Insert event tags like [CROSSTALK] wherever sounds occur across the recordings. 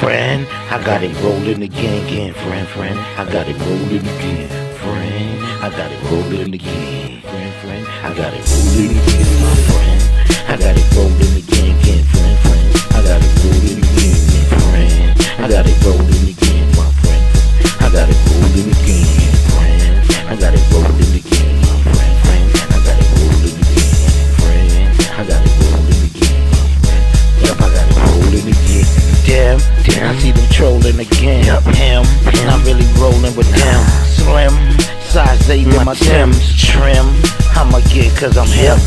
friend. I got it rolling again, again, friend, friend. I got it rolling again, friend. I got it rolling again, friend, friend. I got it rolling again, my friend. I got it rolling again, again, friend, friend. I got it rolling again, again, friend. I got it rolling again, my friend. I got it rolling again, friend. I got it rolling again, damn, I see them trolling again. Yep, him, and I'm really rolling with them. Slim, size 8 in my Timbs. Trim, I'ma get cause I'm hip.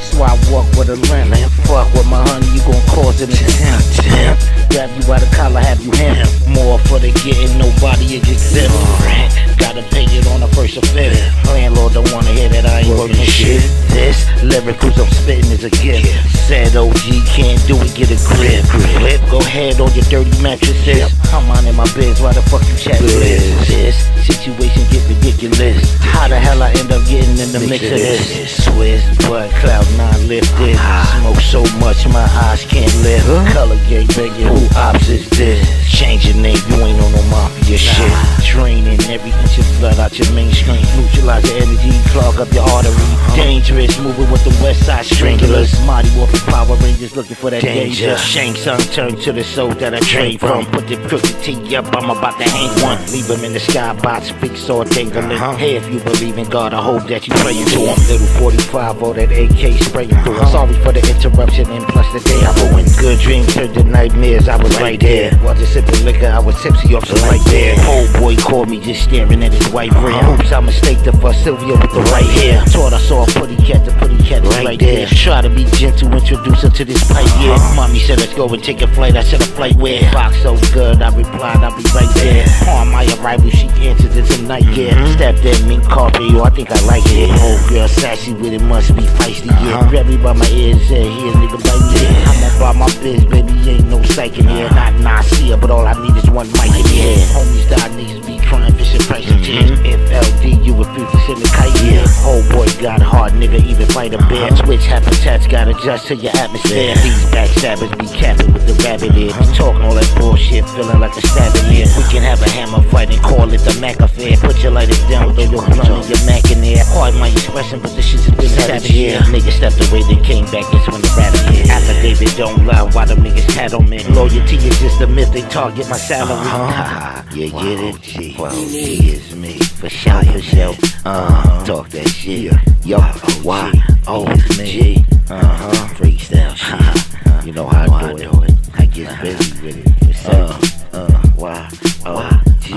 So I walk with a limp. Fuck with my honey, you gon' cause an attempt. Grab you by the collar, have you hemp. More for the getting, nobody is exempt. Gotta pay it on the first offense. Landlord don't wanna hear that I ain't working shit. This lyricals I'm spitting is a gift. Said OG can't do it, get a grip. Flip, go ahead on your dirty mattresses. I'm on in my biz, why the fuck you chat this? This situation get ridiculous. How the hell I end up getting in the mix of this? Swiss, but cloud nine lifted. Smoke so much my eyes can't lift. Color gang banging, who ops is this? Change your name, you ain't on no mafia shit. Draining every inch of blood out your mainstream. Neutralize your energy, clog up your artery. Uh-huh. Dangerous, moving with the west side stranglers. Mighty Wolf and Power Rangers looking for that danger. Shanks unturned to the soul that I trained from. Put the crooked T up, I'm about to hang one. Leave him in the skybox, big sword dangling. Uh-huh. Hey, if you believe in God, I hope that you praying to him. Little 45 or that AK spraying through him. Uh-huh. Sorry for the interruption and plus the day I ruined. Good dreams turned to nightmares, I was right there. While just sipping liquor, I was tipsy off the right there. Old boy called me just staring at his white rim. Uh-huh. Oops, I mistaked her for Sylvia with the right hair. Taught I saw a putty cat, the putty cat was right there. Try to be gentle, introduce her to this pipe, yeah. Uh-huh. Mommy said, let's go and take a flight. I said, a flight where? Box so good, I replied, I'll be right there. On my arrival, she answered it tonight, yeah. Stepped in, me carpet, yo, I think I like it. Old girl sassy with it, must be feisty, yeah. Uh-huh. Grab me by my ears, said, here, nigga, bite me. I'm about my biz, baby, ain't no psych in here. Not Nasir, but all I need is one mic in here. Homies die, niggas be crying, fishing price of tears. If LD, you refuse to send the kite, yeah. Old boy got hard, nigga, even fight a bear. Switch habitats, got to adjust to your atmosphere. These backstabbers be capping with the rabbit ear. Talking all that bullshit, feeling like a stabbing ear. We can have a hammer fight and call it the Mac affair. Put your lighters down, throw your blunt and your Mac in there. Hard my expression, but the shit's been savage, yeah. Nigga stepped away, then came back, that's when the rap hit. Affidavit don't lie, why the niggas had on me? Loyalty is just a myth, they target my salary. [LAUGHS] you get it? Well, he is me. For shout yourself, uh, talk that shit. Yo, why? Oh, G, uh huh, freestyle shit. You know how I do it. I get busy with it. It's uh, uh, why? Oh, G,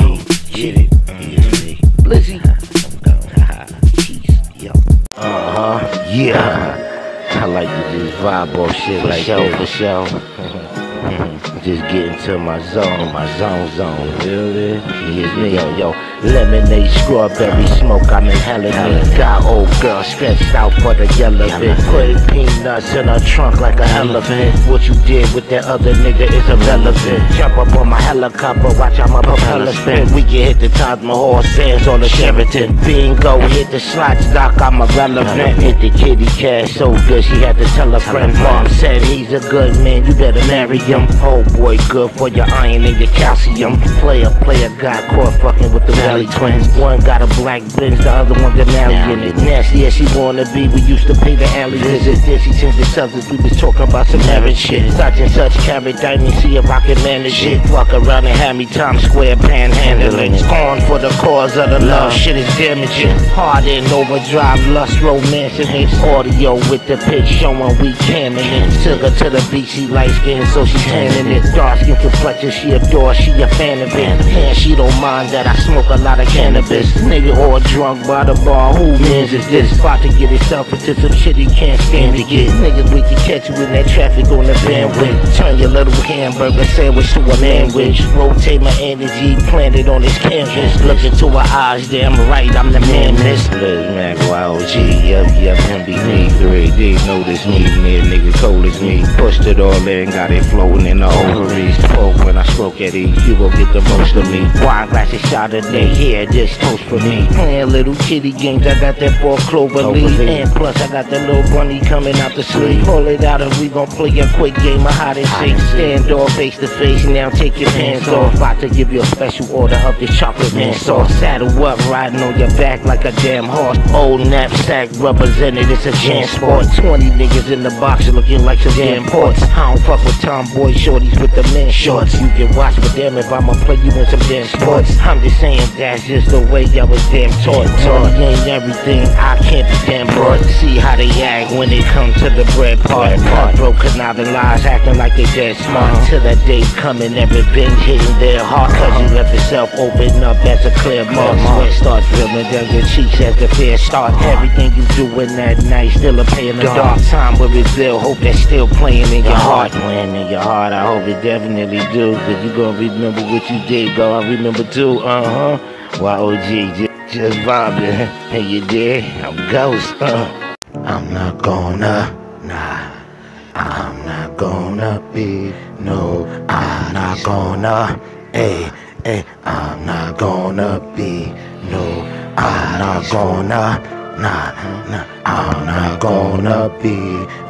get it? Is me. Blizzy. Peace, yo. Uh huh, yeah. I like to just vibe off shit like show for [LAUGHS] [LAUGHS] just get into my zone, my zone zone. Really? Yeah, me, yo, yo. Lemonade, strawberry smoke, I'm inhaling it. Got old girl stretched out for the yellow bit. Putting peanuts in her trunk like a elephant. What you did with that other nigga is irrelevant. Jump up on my helicopter, watch how my propeller spin. We can hit the Taj Mahal sands on the Sheraton. Bingo, hit the slot stock, I'm irrelevant. Hit the kitty cat so good she had to tell her friend. Mom said he's a good man, you better marry him. Oh boy, good for your iron and your calcium. Player, player got caught fucking with the Valley twins. One got a black Benz, the other one Denali in it. Nasty as she wanna be, we used to pay the alley visit. Then she changed the subject, we was talking about some marriage shit. Such and such carrot diamond, see if I can manage shit. Fuck around and have me Times Square panhandling. Scorn for the cause of the love, shit is damaging. Hard in overdrive, lust, romance, and hits audio with the pitch showing we camming it. Took her to the beach, she light skin, so she tanning it. Dark skin complexion, she adore, she a fan of it. And she don't mind that I smoke a lot of cannabis. Nigga all drunk by the bar, who mans is this? About to get himself into some shit he can't stand to get. Niggas we can catch you in that traffic on the bandwidth. Turn your little hamburger sandwich to a sandwich. Rotate my energy, plant it on this canvas. Look into her eyes, damn right, I'm the man, miss. Liz Mac, YOG, yep, yep, him 3D, notice me, me, nigga cold as me. Pushed it all in, got it flowing in the ovaries. Spoke when I spoke broke at ease, you gon' get the most of me. Wine glasses shot of day, here, just toast for me. Playing little kitty games, I got that four clover leaf. And plus, I got that little bunny coming out the sleeve. Pull it out and we gon' play a quick game of hide and seek. Stand off face to face, now take your pants off. About to give you a special order of this chocolate man sauce. Saddle up, riding on your back like a damn horse. Old knapsack represented, it's a jam sport. 20 niggas in the box looking like some damn ports. I don't fuck with tomboy shorties with the men shorts. You can watch, but them if I'ma play you in some damn sports. I'm just saying that's just the way I was damn taught. Taught ain't everything, I can't be damn broad. See how they act when it comes to the bread part. part. Out the lies, acting like they dead smart. Uh-huh. Till that day coming and revenge hitting their heart. Cause you uh-huh. left yourself open up as a clear mark. Sweat starts dribbling down your cheeks as the fear starts. Uh-huh. Everything you do in that night still a pain in the dark. Time will reveal, hope that's still playing in your heart. Playing in your heart, I hope it definitely do. Cause you gonna remember what you did, girl. I remember too, uh huh. Why OG just, just vibing. Hey, you did? I'm ghost, uh. I'm not gonna, nah. I'm not gonna be, no, I'm not gonna, hey, hey, I'm not gonna be, no, I'm not gonna, nah, nah, I'm not gonna be,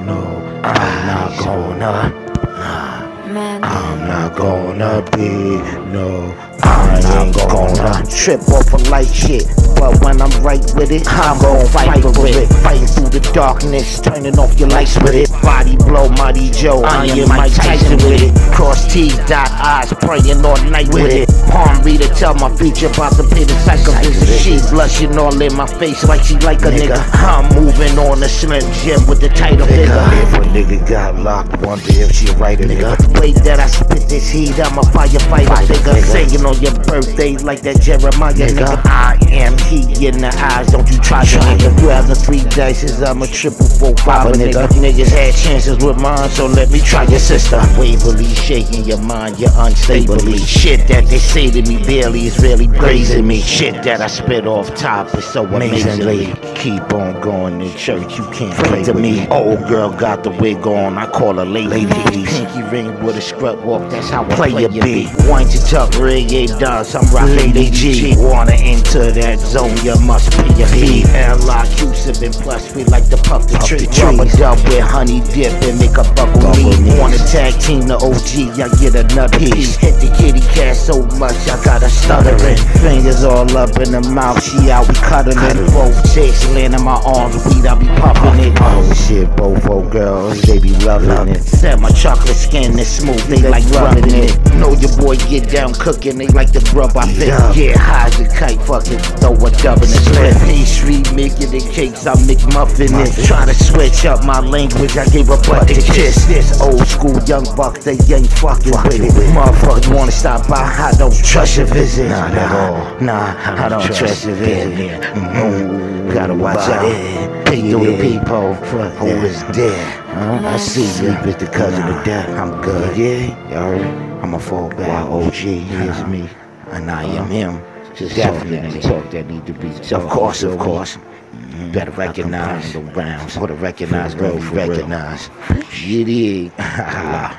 no, I'm not gonna. I'm not gonna be, no, I ain't gonna trip off a light shit. But when I'm right with it, I'm gonna fight for it. Fighting through the darkness, turning off your lights with it. Body blow, Mighty Joe, I am Mike Tyson with it. Cross T's, dot I's, praying all night with it. Palm reader, tell my future about the pit of psychovision. She blushing all in my face like she like a nigga. I'm moving on the slim jim with the tighter figure. If a nigga got locked, wonder if she right a nigga. The way that I spit this heat, I'm a firefighter figure. Singing on your birthday like that Jeremiah nigga. I am heat in the eyes, don't you try to nigga. You have the three dices, I'm a triple four five nigga. Niggas had chances with mine, so let me try your sister. Waverly shaking your mind, you're unstably. Shit that they say to me barely is really praising me. Shit that I spit off top is so amazingly. Keep on going to church, you can't play to me. Old girl got the wig on, I call her lady. Pinky ring with a scrub walk, that's how I play your beat. Wind your tuck, reggae dance, I'm rocking AG. Wanna enter that zone, you must pay your fee. L.I.Q. sipping plus, we like to puff the tree. Rubber dub with honey dip and make a buckle me. Wanna tag team the OG, I get another piece. Hit the kitty cat so much, I got a stuttering. Fingers all up in the mouth, she out, we cutting it. Both chicks land in my arms, weed, I be popping it. Oh, oh shit, both old girls, they be loving it. Said my chocolate skin is smooth, they like rubbing it. Know your boy get down cooking, like the grub I fit. Get high as a kite, fucking throw a dub in the split. Pastry, making the cakes, I make muffin it. Try to switch up my language, I gave a butt to kiss. This old school young buck, they ain't fucking with it. Motherfuckers wanna stop by, I don't trust your visit. Nah, all. Nah, I don't trust your visit. Mm, Gotta watch out. Peek through the people, who is dead? Huh? I see you. Sleep is the cousin of death. I'm good. Yeah, You heard? I'ma fall back. Why OG is me. And I am him. Just Definitely. talk that, talk that need to be Of course, of course. mhm, Better recognize the rounds. To recognize, For real, for real. Recognize. You [LAUGHS] dig? Uh-huh.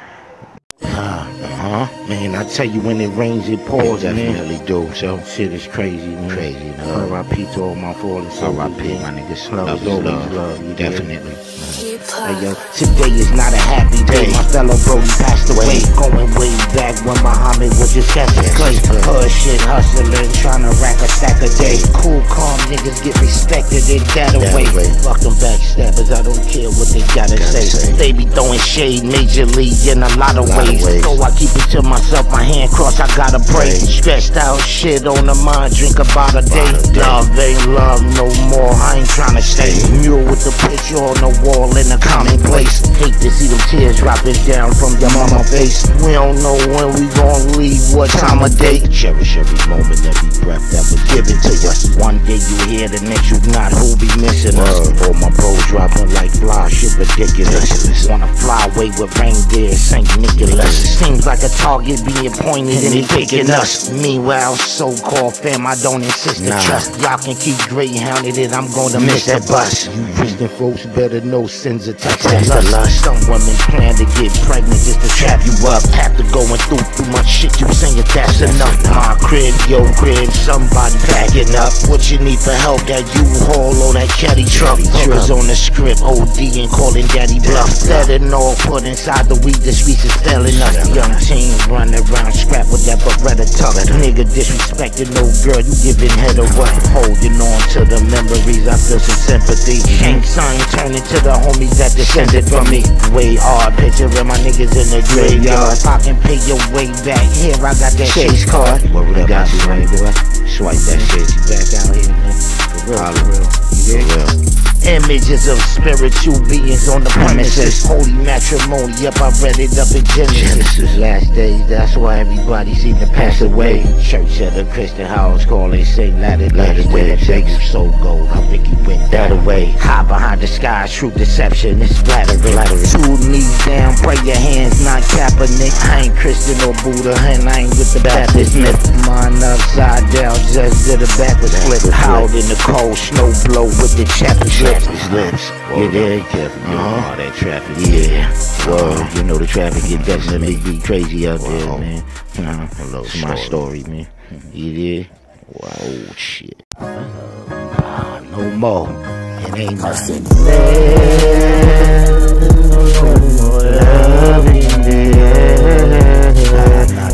Man, I tell you, when it rains, it pours, man. Definitely do. So, shit is crazy, man. Crazy, man. R.I.P. to all my fallen soldiers. R.I.P. my niggas. Love Love is is love. love. You? Definitely. Hey yo, today is not a happy day. My fellow Brody passed away. Going way back when Muhammad was just Cassius Clay. Hood shit, hustling, trying to rack a stack a day. Cool, calm niggas get respected in that That way. way. Fuck them backstabbers, I don't care what they gotta, Gotta say. say. They be throwing shade majorly in a lot of ways. ways. So I keep it to myself, my hand crossed, I gotta pray. Pray. Stressed out shit on the mind, drink about a day. About. Love ain't love no more, I ain't tryna stay. Mule with the picture on the wall in a commonplace. Hate to see them tears dropping down from your mama face. We don't know when we gon' leave, what time of day. Cherish every moment, every breath that was given to us. One day you here, the next you not. Who be missing us? All my bros dropping like flies, shit ridiculous. Wanna fly away with reindeer, Saint Nicholas. Seems like a target being pointed and they picking us. Meanwhile, so-called fam, I don't insist to trust. Y'all can keep greyhounded it, I'm gonna miss that bus. You Christian folks better know sins attached to Attached lust. lust. Some women plan to get pregnant just to trap you up. After going through too much shit, you saying that's, that's enough. enough. My crib, yo crib, somebody backing up. What you need for help? That U-Haul or that caddy truck. Hookers on the script, OD and calling daddy bluff. Setting all put inside the weed, the streets is failing us. Young teens running around, scrap with that Beretta tuck. Nigga disrespecting no girl, you giving head or what? Holding on to the memories, I feel some sympathy. Shank son turning to the homies that descended from me. Way hard, picturing my niggas in the graveyard. I can pay your way back. Here, I got that chase card. What would I got you, right, boy? Swipe that shit, back out here, man. For real, for real. For real. Images of spiritual beings on the premises. Holy matrimony, yep, I read it up in Genesis. Last days, that's why everybody seemed to pass away. Church at the Christian house calling Saint Latter Latter Day. Jacob so gold, I think he went that away. High behind the sky, true deception, it's flattery. Two knees down, pray your hands, not Kaepernick. I ain't Christian or Buddha, and I ain't with the Baptist myth. Mine upside down, just did a backwards flip. Out in the cold, snow blow with the chapter slip. His lips, you there? Careful, you know Uh-huh. all that traffic. Yeah, Whoa. well, you know the traffic can definitely be crazy out there, man. You know, Hello, it's my story. man. You did? Wow, oh, shit. Ah, no more. It ain't nothing. Not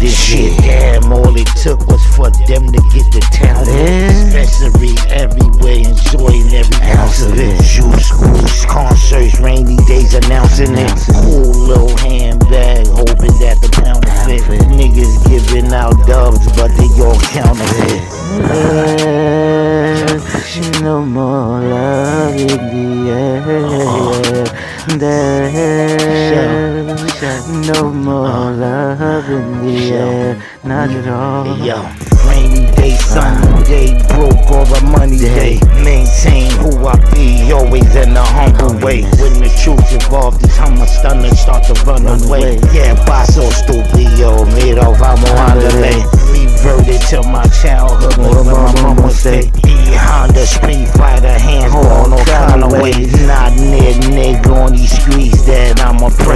drowned shit. Damn, all it took was for them to get the to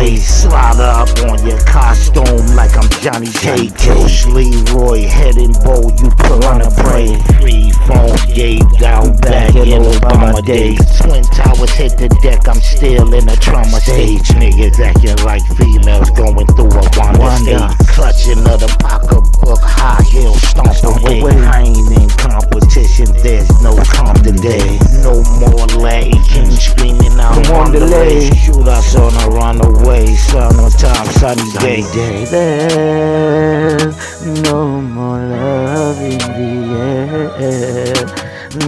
Praise. Slaughter up on your costume like I'm Johnny K. Kills Leroy, head and bow, you put on a prey. Free phone gave down back in Obama days. Twin towers hit the deck, I'm still in a trauma stage. Niggas acting like females going through a wonder stage. Clutching of the pocketbook, high heel stomp away. I ain't in competition, there's no comp today. No more lag, king screaming out on delay. Shoot us on a runaway, sun on time, sunny day. There's no more love in the air.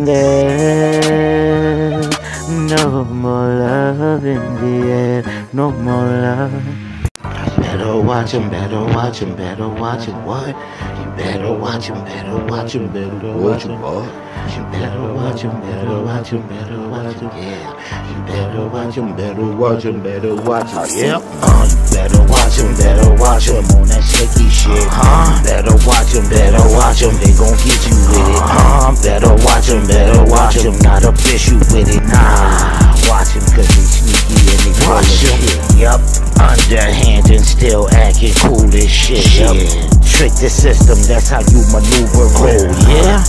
There's no more love in the air. No more love. Better watch him, better watch him, better watch him. What? You better watch him, better watch him, better watch him. What? You better watch him, better watch him, better watch him. Yeah. You better watch him, better watch him, better watch him. Yep. Uh, you better watch him, better watch him on that shaky shit. Huh? Better watch him, better watch him. They gon' get you with it. Huh? Better watch him, better watch him. Not a issue with it. Nah. Watch him cause they sneaky and they full of shit. Yup. Underhand and still acting cool as shit. Yup. Trick the system, that's how you maneuver oh, roll. Yeah.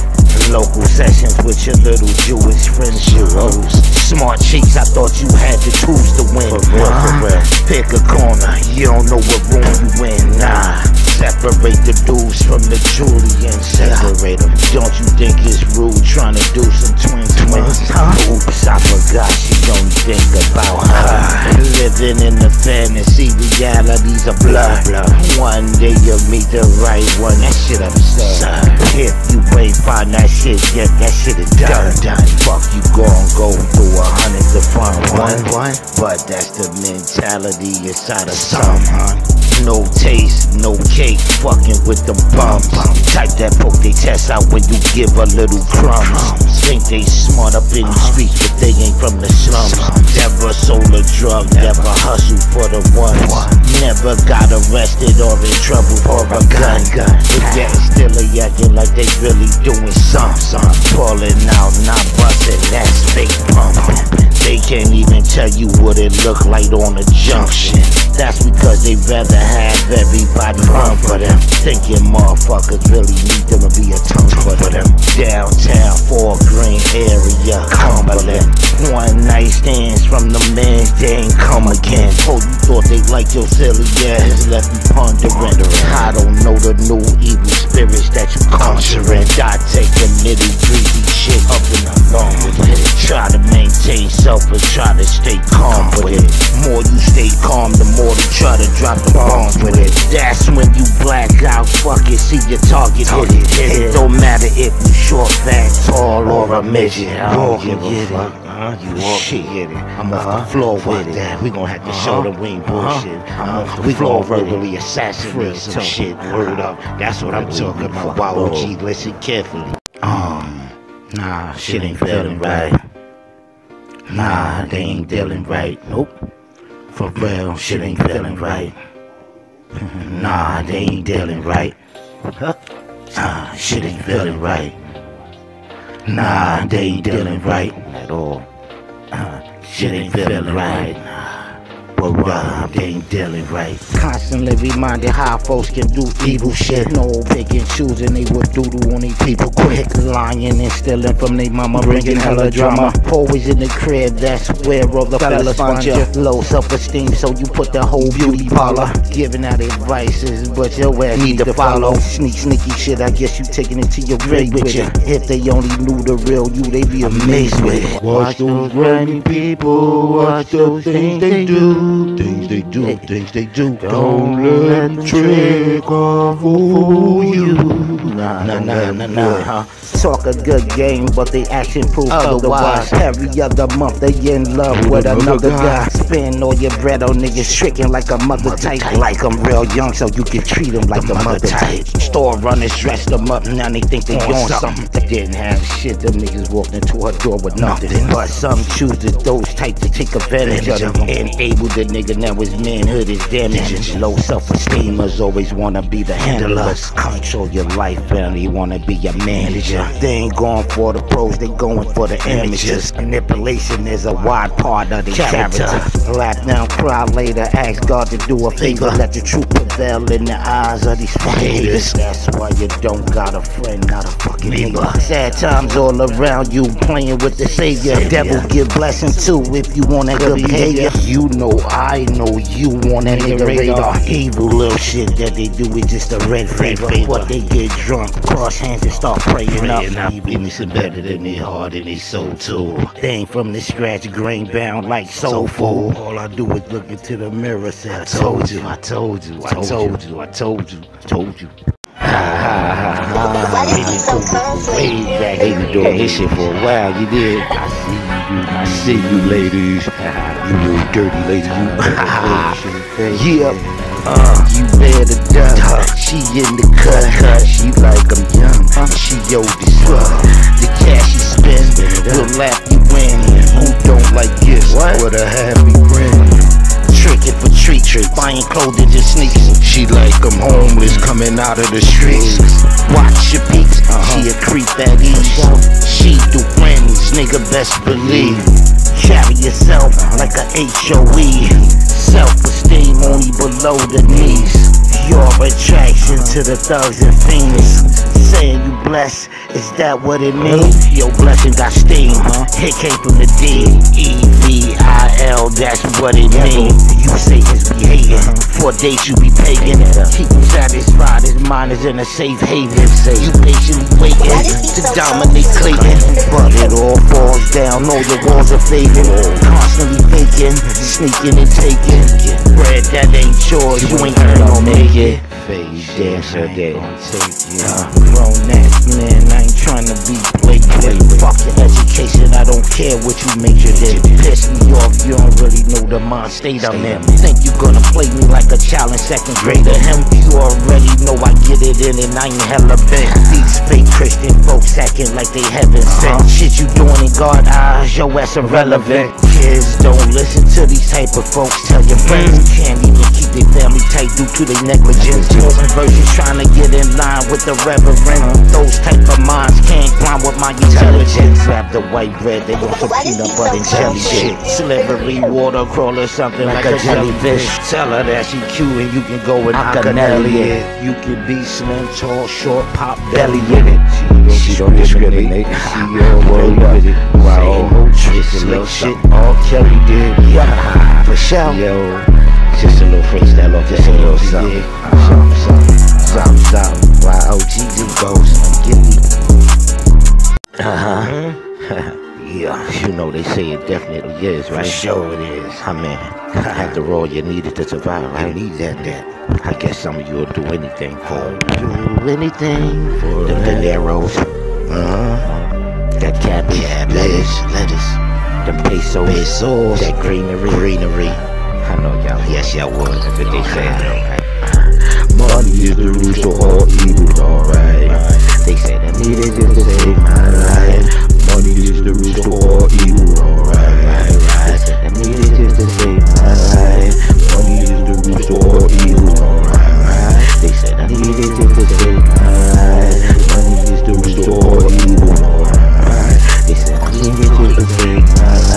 Local sessions with your little Jewish friends, Euros. Smart cheeks, I thought you had the tools to win. For real, for uh-huh. real. Pick a corner, you don't know what room you in, nah. Separate the dudes from the Julian. Separate them. Don't you think it's rude trying to do some twin twins? Oops, I forgot she don't think about her. Living in the fantasy, reality's a blur. One day you'll meet the right one. That shit absurd. If you ain't find that shit yet, that shit is done. done. Fuck you gon' go through a hundred to find one. one. But that's the mentality inside of some, huh? No taste, no cake, fucking with them bums. Type that poke they test out when you give a little crumbs. Think they smart up in the streets, but they ain't from the slums. Never sold a drug, never hustled for the one. Never got arrested or in trouble for a gun. But yet still a acting like they really doing something. Pulling out, not busting, that's fake pumping. They can't even tell you what it look like on the junction. That's because they rather have everybody run for them. Thinking motherfuckers really need them to be a tongue for them. Downtown, Fort Greene area, Cumberland. One night stands from the men, they ain't come again. Oh, you thought they liked your silly ass, left you pondering. I don't know the new evil spirits that you conjuring. I take the nitty gritty shit up and along with it. Try to maintain self and try to stay calm with it. More you stay calm, the more they try to drop the bombs with it. That's when you black out, fuck it, see your target hit it. It don't matter if you short, fat, tall, or a midget. I don't give a fuck. Uh-huh, you shit hit it. I'm off the floor with it. We gon' have to show them we ain't bullshit. I'm off the floor verbally assassinate some shit. Word up. That's what I'm talking about. Wow, OG, listen carefully. Um, nah, shit ain't feeling right. Nah, they ain't dealing right. Nope. For real, shit ain't feeling right. [LAUGHS] Nah, they ain't dealing right. Nah, shit ain't feeling right. Nah, they ain't dealing right at all. Uh, shit ain't feeling right. They ain't dealing right. Constantly reminded how folks can do evil shit. No pick and choosing, they would doodle on these people quick. Lying and stealing from their mama, bringing hella drama. Always in the crib, that's where all the fellas find you. Low self-esteem, so you put the whole beauty parlor. Giving out advices, but your ass need to follow. Sneak, sneaky shit, I guess you taking it to your grave with you. If they only knew the real you, they'd be amazed with it. Watch those grimy people, watch those things they do. Things they do, things they do. Don't let the trick or fool you. Nah, nah, nah, nah, nah, huh? Talk a good game, but they action proof otherwise. Every other month they in love with another guy. Spend all your bread on niggas tricking like a mother type. Like I'm real young, so you can treat them like a mother type. Store runners dressed them up, now they think they on something. They didn't have shit, them niggas walked into her door with nothing. But some choose the those type to take advantage of them. And Enable the nigga, now his manhood is damaging. Low self-esteemers always wanna be the handlers. Control your life, family wanna be your manager. They ain't going for the pros, they going for the amateurs. Manipulation is a wide part of the character. Laugh now, cry later, ask God to do a favor. Let the truth prevail in the eyes of these fucking haters. That's why you don't got a friend, not a fucking neighbor. Sad times all around you, playing with the savior. Devil give blessings too if you want that good behavior. You know, I know you want that nigga radar. Evil little shit that they do is just a red favor. What they get drunk, cross hands and start praying up. Evilness is better than their heart and their soul too. They ain't from the scratch, grain bound like soul food. All I do is look into the mirror, say I told you, I told you, I told you, I told you, I told you. Ha ha ha ha. Baby, cool, way back. They been doing this shit for a while. You did. I see you. I see you, ladies. [LAUGHS] You little dirty ladies. You. [LAUGHS] yeah. Uh, you better done. She in the cut. She like I'm young. She old as fuck. The cash she spend will laugh you in. Who don't like gifts with a happy grin? Tricking for treat trick, buying clothing just sneaks. She like I'm homeless coming out of the streets. Watch your peaks, she a creep at ease. She do friends, nigga best believe. Carry yourself like a HOE. Self-esteem only below the knees. Pure attraction to the thugs and fiends. Saying you blessed, is that what it means? Your blessing got steam, huh? It came from the D. E V I L, that's what it means. You Satan's be hating. Uh-huh. For days you be paying. Keep him satisfied, his mind is in a safe haven. You patiently waiting to dominate Clayton. But it all falls down, all your walls are fading. Constantly thinking, sneaking and taking. Bread that ain't yours, you ain't earn no make it. Face dancer that Yeah, grown ass man, I ain't trying to be play. Fuck your education, I don't care what you majored in. Piss me off, you don't really know the mind state I'm in. Think you gonna play me like a child in second grade to him? You already know I get it in and I ain't hella bent. These fake Christian folks acting like they heaven sent. Shit you doing in God eyes, your ass irrelevant. Kids don't listen to these type of folks. Tell your friends you can't even keep their family tight due to their negligence. Moving versions trying to get in line with the reverend. Those type of minds can't grind with my intelligence. Grab the white bread, they want some peanut butter and jelly shit. Slippery water crawler, something like, a jellyfish. Tell her that she cute and you can go and knock a Nelly it. You can be slim, tall, short, pop belly in it. She don't discriminate. She all worried with it. Wow, no tricks, It's a little slick shit. All Kelly did, yeah, [LAUGHS] for sure. Yo, just a little freestyle off a little something, something, something, something, something. Why OGZ goes and get me. Uh huh. yeah, [LAUGHS] you know they say it definitely is, for right? sure it is. I mean, [LAUGHS] after all, you needed to survive, I right? need that, that. I guess some of you will do anything for it. Do anything for The that. dineros, Uh-huh. that cabbage, Cabbage, lettuce, lettuce, them pesos, pesos, that greenery. greenery. Know y'all. Yes, y'all would. That's what they say, right? Money is the root of all evil, alright. They say that Needed just to save my life. Money is the root of all evil, alright. I needed just to save my life. Money is the root of all evil, alright. They say that Needed just to save my life. Money is the root of all evil, alright.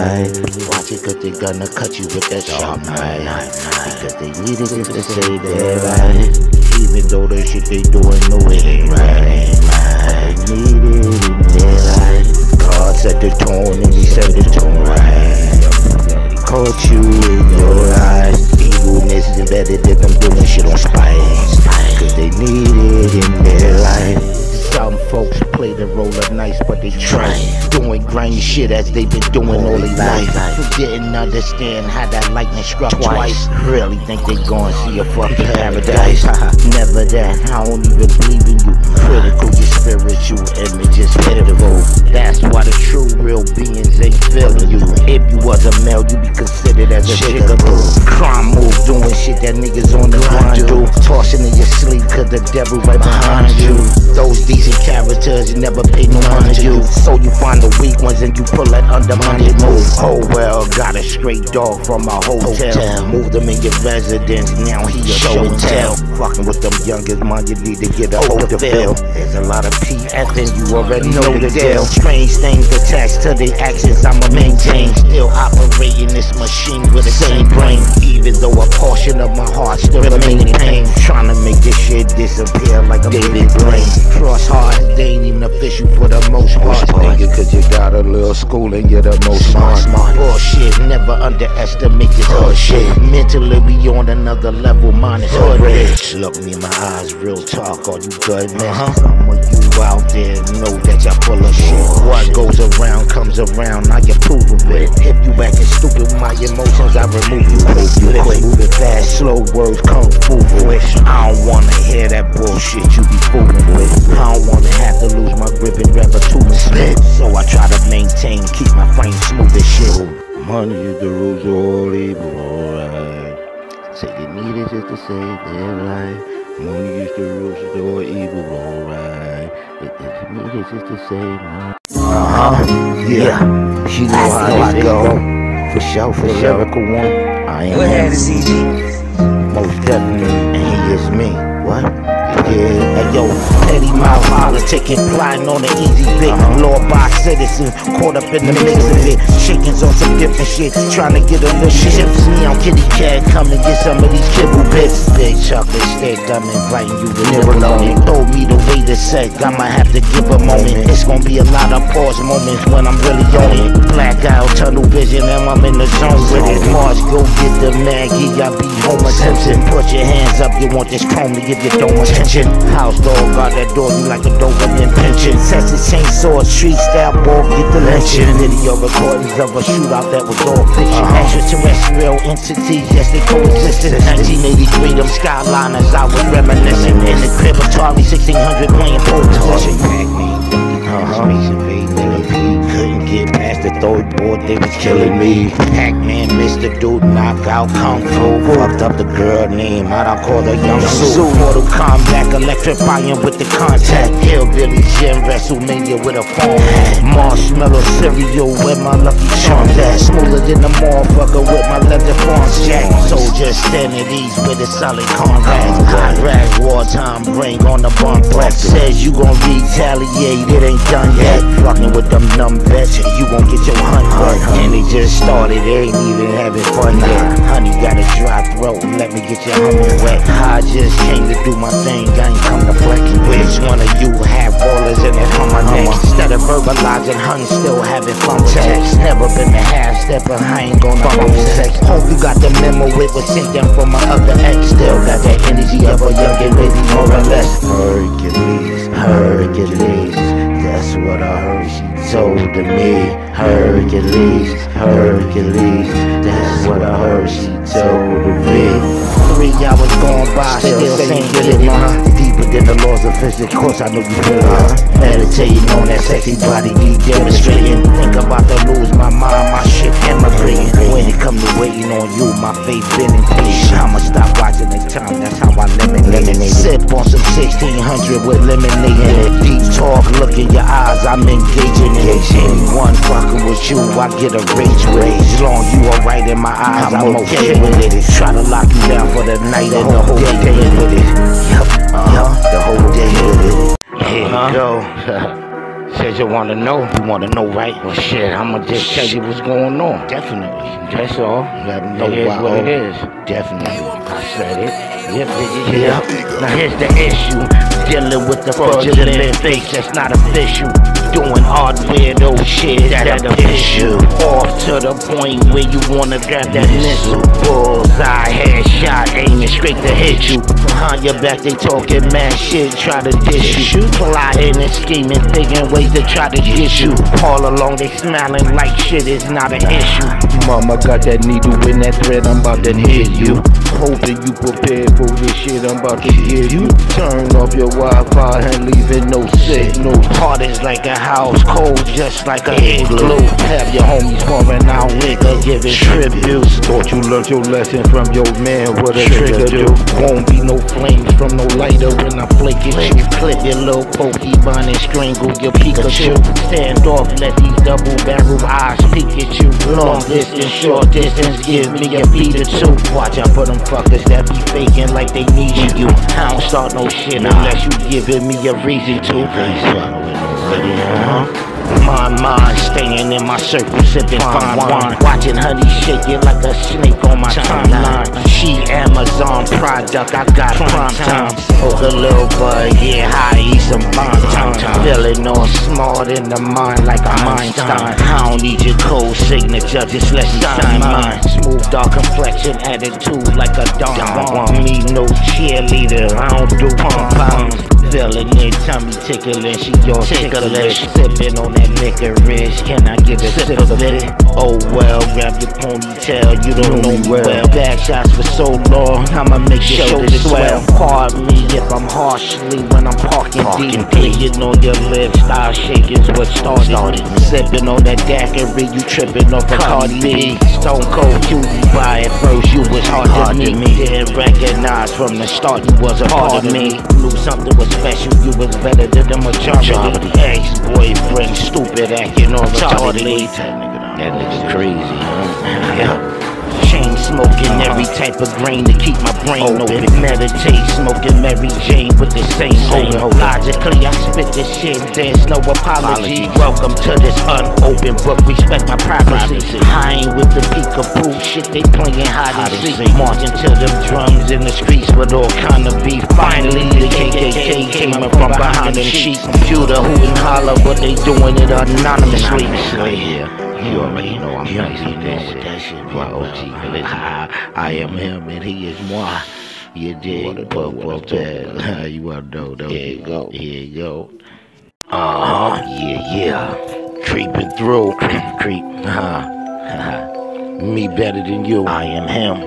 Life. Watch it, cause they gonna cut you with that sharp knife. Because they needed just to save their life. Even though the shit they doing, no, it ain't right. But they needed it in their life. God set the tone and he set the tone right. Caught you in your eyes. Evilness is embedded in them doing shit on spite. Cause they need it in their life. Some folks play the role of nice, but they try doing grimy shit as they've been doing all their life. Who didn't understand how that lightning struck twice? Really think they gon' see a fucking paradise? [LAUGHS] Never that. I don't even believe in you. Critical, your spiritual image is pitiful. That's why the true, real beings ain't feeling you. If you was a male, you'd be considered as a jigaboo. Crime move, doing shit that niggas on the grind do. Tossing in your sleep, cause the devil right behind you. Those characters, you never pay no mind to you. So you find the weak ones and you pull that undermined move. Oh well, got a straight dog from a hotel. Moved him in your residence, now he a show and tell. Fucking with them youngest, man, you need to get a hold to feel. There's a lot of PF and you already know the deal. Strange things attached to the actions I'ma maintain. Still operating this machine with the same brain. Even though a portion of my heart still remain in pain. Trying to make this shit disappear like a David Blaine. Cross hard, they ain't even official for the most part. Nigga, cause you got a little school and you're the most Smart, smart. Bullshit, never underestimate this hood shit. Mentally, we on another level, mine is hood rich. Look me in my eyes, real talk, all you good men. Some of you out there know that y'all full of shit. What goes around comes around, I you prove of it. If you acting stupid with my emotions, I remove you. You quick, moving fast, slow words, kung fu quick. I don't wanna hear that bullshit you be fooling with. I don't wanna have to lose my grip and grab a tool and split. So I try to maintain, keep my frame smooth as shit. Money is the rules of all evil, alright. Say they need it just to save their life. Money is the rules of all evil, alright. They they need it just to save my Uh-huh, yeah. You know how I go. For sure, for sure. Lyrical one. I am What him. had is EG? Most definitely. And he is me. What? Yeah. Hey, yo, petty mouth politicking, plotting on the easy bit. Law by citizen, caught up in the mix of it. Chickens on some different shit, trying to get a little chips. Me on kitty cat, come and get some of these kibble bits. Big chocolate I'm inviting you to nibble on it. Told me the way to set, I'ma have to give a moment. It's gonna be a lot of pause moments when I'm really on it. Blackout, tunnel vision, and I'm in the zone with it. Mars, go get the Maggie, I be home attention. Put your hands up, you want this chrome to give your dome attention. House dog, got that door, you like a Doberman pinscher. Texas chainsaw, street style ball, get the lynching. Video recordings of a shootout that was all fiction. Uh-huh. Extraterrestrial entities, yes, they coexisted. 1983, them skyliners, I was reminiscing. In the crib, Atari 1600 playing pole position. Uh-huh. Past the third board, they was killing me. Pac-Man, Mr. Dude, knockout, Kung Fu. Fucked up the girl name, I don't call her Young Sue. Mortal Kombat, electrifying with the contact. Hillbilly Jim, WrestleMania with a phone. Marshmallow cereal with my lucky charm that. Smoother than a motherfucker with my leather farms jack. Soldier standing ease with a solid combat. Hot rag, wartime, bring on the bump black. Says you gon' retaliate, it ain't done yet. Fucking with them numb vets, you gon' get your hunt. And they just started, ain't even having fun yet. Honey got a dry throat, let me get your humming wet. I just came to do my thing, I ain't come to flex. Which one of you have ballers in it on my neck? Instead of verbalizing, hun still having fun with text. Never been a half stepper, I ain't gonna fumble with sex. Hope you got the memo, it was sent down from my other ex. Still got that energy of a young and lady, more or less. Hercules, Hercules, that's what I heard told to me. Hercules, Hercules, that's what I heard she told to me. Three hours gone by, still, saying get it, man. Deeper than the laws of physics, course I know you feel it. Meditating on that sexy body, deep demonstrating. Think about to lose my mind, my shit emigrating. When it come to waiting on you, my faith been in peace. I'ma stop watching the time, that's how I lemonade. Sip on some 1600 with lemonade. Deep talk, look in your eyes, I'm it. Anyone fucking with you, I get a rage it. As long you are right in my eyes, I'm, okay with it. Try to lock you down for the night and the whole day with it. Yup, yup, the whole day with it. Here you uh-huh. go. [LAUGHS] Said you wanna know, you wanna know, right? Well, shit, I'ma just tell you what's going on. Definitely. That's all. Let them know It is what it is. Definitely. I said it. Yep, is. Yep. Now here's the issue. Dealing with the fraudulent face that's not official. Doing hard weirdo shit that official. Off to the point where you wanna grab that missile. Bullseye, headshot, aiming straight to hit you. Behind your back, they talking mad shit, try to dish you. Plotting and scheming, thinking ways to try to get you. All along, they smiling like shit is not an issue. Mama got that needle in that thread, I'm about to hit you. Hoping you prepared for this shit I'm about to give you. Turn off your Wi-Fi and leaving no signal. Hard is like a house, cold just like a igloo. Have your homies pouring out liquor, giving tributes. Thought you learned your lesson from your man, what a trigger do. Won't be no flames from no lighter when I flake it. you. Clip your little Pokemon and strangle your Pikachu. Stand off, let these double barrel eyes peek at you. Long distance, short distance, give me a beat or two. Watch out for them fuckers that be faking like they need you. I don't start no shit unless you giving me a reason to. Uh-huh. My mind staying in my circle, sipping fine wine. Watching honey shake it like a snake on my timeline. She Amazon product, I got prime time. Smoke a little bud, get high, eat some bomb time. Feeling all smart in the mind like I'm Einstein. I don't need your cold signature, just let me sign mine. Smooth dark complexion, attitude like a Don want Me no cheerleader, I don't do pom poms. Feeling it, tummy tickling, she all ticklish. Sipping on that licorice, can I get a sip of it? Oh well, grab your ponytail, you don't know me well. Back shots for so long, I'ma make your shoulders swell. Pardon me if I'm harshly when I'm parking deep. Clicking on your lips, style shaking's what started. Sipping on that daiquiri, you tripping off a Cardi. Stone cold cutie by at first, you was hard, to meet. Didn't recognize from the start you was a part of me. Knew something was special, you was better than the majority. Ex-boyfriend, stupid acting on retardedly. That nigga crazy, huh? Yeah. Chain smoking every type of grain to keep my brain open. Meditate, smoking Mary Jane with the same hope. Logically, I spit this shit, there's no apology. Welcome to this unopened book, respect my privacy. I ain't with the peekaboo shit, they playing hide and seek. Marching to them drums in the streets with all kind of beef. Finally, the KKK came up from behind them sheets. Computer and holler, but they doing it anonymously. Yeah. You already know I'm nice with that shit. My OG religion. I am him and he is moi. You dig? But what that? You wanna know? Here you go. Here you go. Uh huh. Yeah, yeah. Creeping through. [CLEARS THROAT] Creep. Uh-huh. Me better than you. I am him.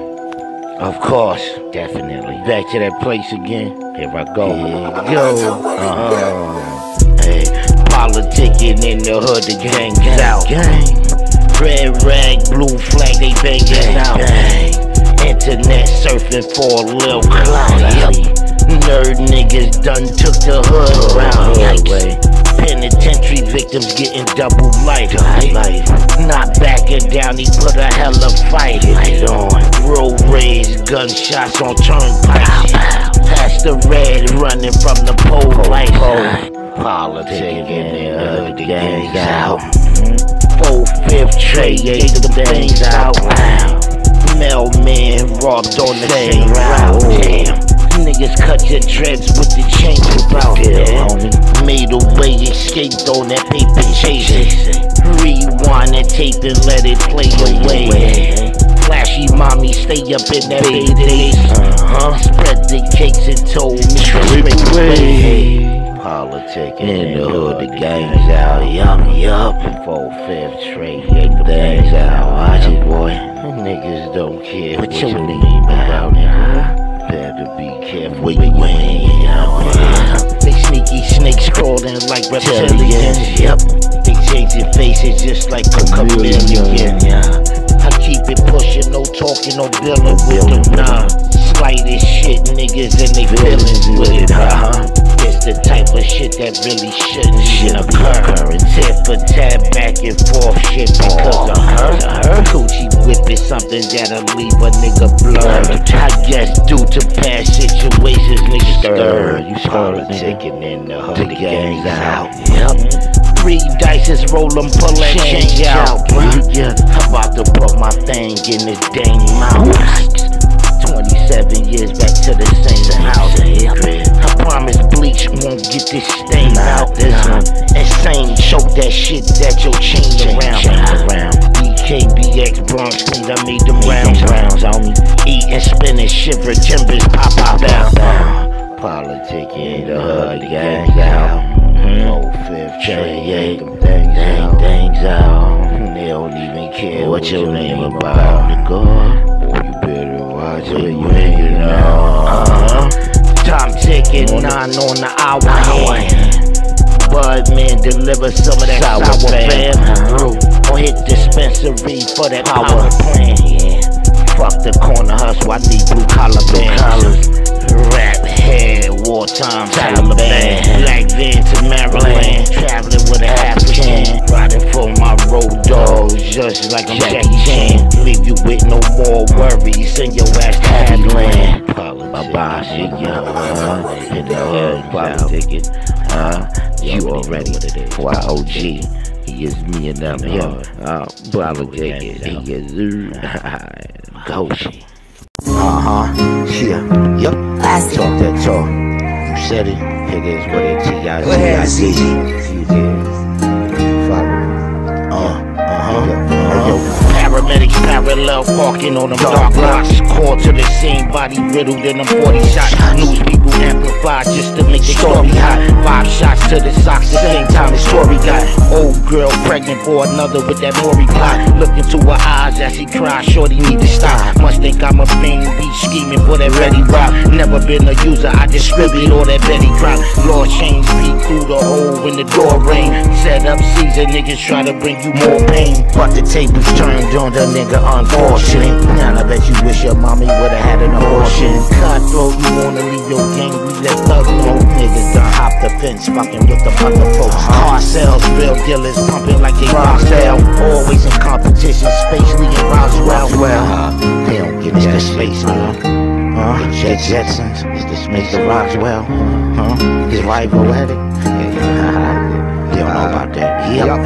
Of course. Definitely. Back to that place again. Here I go. Here you [LAUGHS] go. Uh-huh. Hey, politicking in the hood, the gang's out. Gang. Rag, blue flag, they banging out. Bang. Internet surfing for a little clout. Yep. Nerd niggas done took the hood oh, round. Yikes. Penitentiary victims getting double life. life. Not backing down, he put a hell of fight. It on. Road rage, gunshots on turnpike. Past the red, running from the pole light. Politicking in the hood, the gang's out. Mm-hmm. Four fifth tray, ate the things out. Mailman robbed on the same route. Damn. Niggas cut your dreads with the chains about yeah. Made a way, escaped on that paper chasing. Rewind that tape and let it play away. Flashy mommy, stay up in that days. Uh-huh. Spread the cakes and told me straight away. Politic in the hood, the gang's out, yup, yup. Four fifth straight, get the things out. Watch it, boy. Niggas don't care what, what you mean about it, huh? Better be careful wait, wait, wait, They sneaky snakes crawling like reptilians, yep. They changing faces just like a chameleon, yeah. I keep it pushing, no talking, no billing with them, nah. Slightest shit, niggas, and they feelings with it, huh? It's the type of shit that really shouldn't shit occur. Tip for tat, back and forth shit because of her. Her Coochie whip is something that'll leave a nigga blurred. I guess due to past situations, niggas stir. You started ticking in the hood, the gang's out. Yep. Three dices, roll them, pull that change out. Yeah, I'm about to put my thing in this dang mouth. 27 years back to the same house. I promise bleach won't get this stain out. This one insane, choke that shit that your chain around. BKBX Bronx clean, I made them rounds. rounds on me. Eating spinach, shiver timbers, pop out down. Politic in the hood, gangs out. Oh, fifth yeah, them things out. Things out. They don't even care what your name about. Nigga, you better watch it you know. Uh-huh. Time ticking, nine on the hour hand. Budman deliver some of that sour, sour fam. Uh-huh. Or hit dispensary for that power, power plan. Yeah. Fuck the corner hustle, I need blue collar bands. Rap head, wartime Taliban. Black van to Maryland, traveling with a half a can. Riding for my road dogs, just like I'm Jackie Chan. Leave you with no more worries, send your ass to happy land. Bye bye, shit, yeah. Uh, in the hood, politicking. Uh, you already why OG. He is me and them, yeah. Uh, politicking. He is [LAUGHS] Goshi. Uh huh. Yeah. Yep. Classic. Talk that talk. You said it. It is what it T-I-T-I-C. You did. Follow. Paramedics parallel parking on them dark blocks. Call to the scene, body riddled in them 40 shots. News people amplify just to make the story hot. Five shots to the socks, the same time the story got. Old girl pregnant for another with that Maury plot. Look into her eyes as he cries, shorty need to stop. Must think I'm a fiend, be scheming for that ready rock. Never been a user, I distribute all that Betty crop. Law change, peek through the hole when the door ring. Set up season, niggas try to bring you more pain. But the tables turned on the nigga, unfortunate. Now I bet you wish your mommy would've had an abortion. Cutthroat, you wanna leave your gang, we let thugs know. Niggas done hop the fence, fucking with the other folks. Car sales, real dealers pumping like they rock sale. Always in competition, Spacely and Cogswell. Well, they don't get the space, man. Huh? The Jetsons, is this Mr. Cogswell? Huh? His rival at it? Don't know about that. Yep.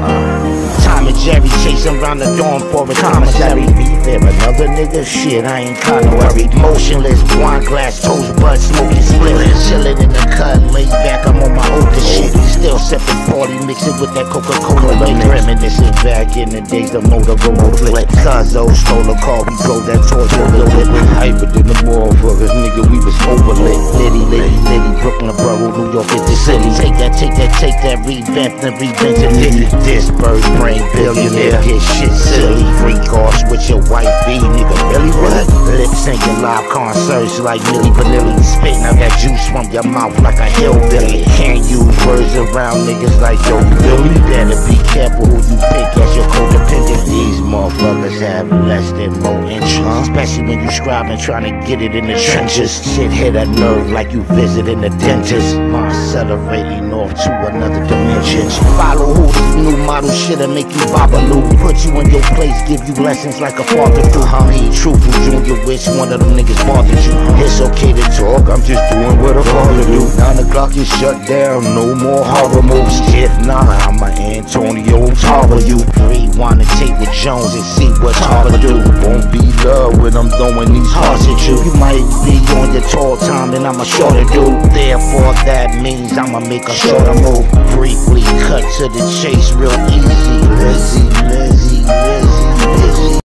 Tom and Jerry chasing around the dorm for a commissary. Beef there, another nigga. Shit, I ain't kinda worried. Motionless, wine glass, toast bud, smoking split. Chilling in the cut, laid back, I'm on my older shit. Still sipping 40, mixing with that Coca Cola. Reminiscing back in the days, the Motorola flip. Cuzzo stole a car, we drove that torch towards your lip. Hyper than the motherfuckers, nigga, we was overlit. Litty, litty, litty, Brooklyn, borough, New York is the city. Take that, take that, take that, revamp and revenge it. Nigga, this bird brain billionaire, get shit silly. Freak offs with your wife be, nigga, really what? Lip syncing live concerts like Milli Vanilli. Spitting out that juice from your mouth like a hillbilly. Can't use words around niggas like yo, Billy. Better be careful who you pick as your codependent. These motherfuckers have less than more interest. Especially when you scribing trying to get it in the trenches. Shit hit a nerve like you visiting the dentist. My accelerating off to another dimension. Follow who this new model shit'll make you babaloo. Put you in your place, give you lessons like a father do. Huh? Be truthful, junior, which one of them niggas bothered you? Uh-huh. It's okay to talk, I'm just doing what a father do. Nine o'clock is shut down, no more horror moves. If not, I'm a Antonio Tarver. You rewind and tape with Jones and see what Tarver do. Won't be love when I'm throwing these hearts at you. You might be on your tall time and I'm a shorter dude. Therefore, that means I'ma make a shorter move. Briefly cut to the chase, real easy. Lizzy. Uh-huh.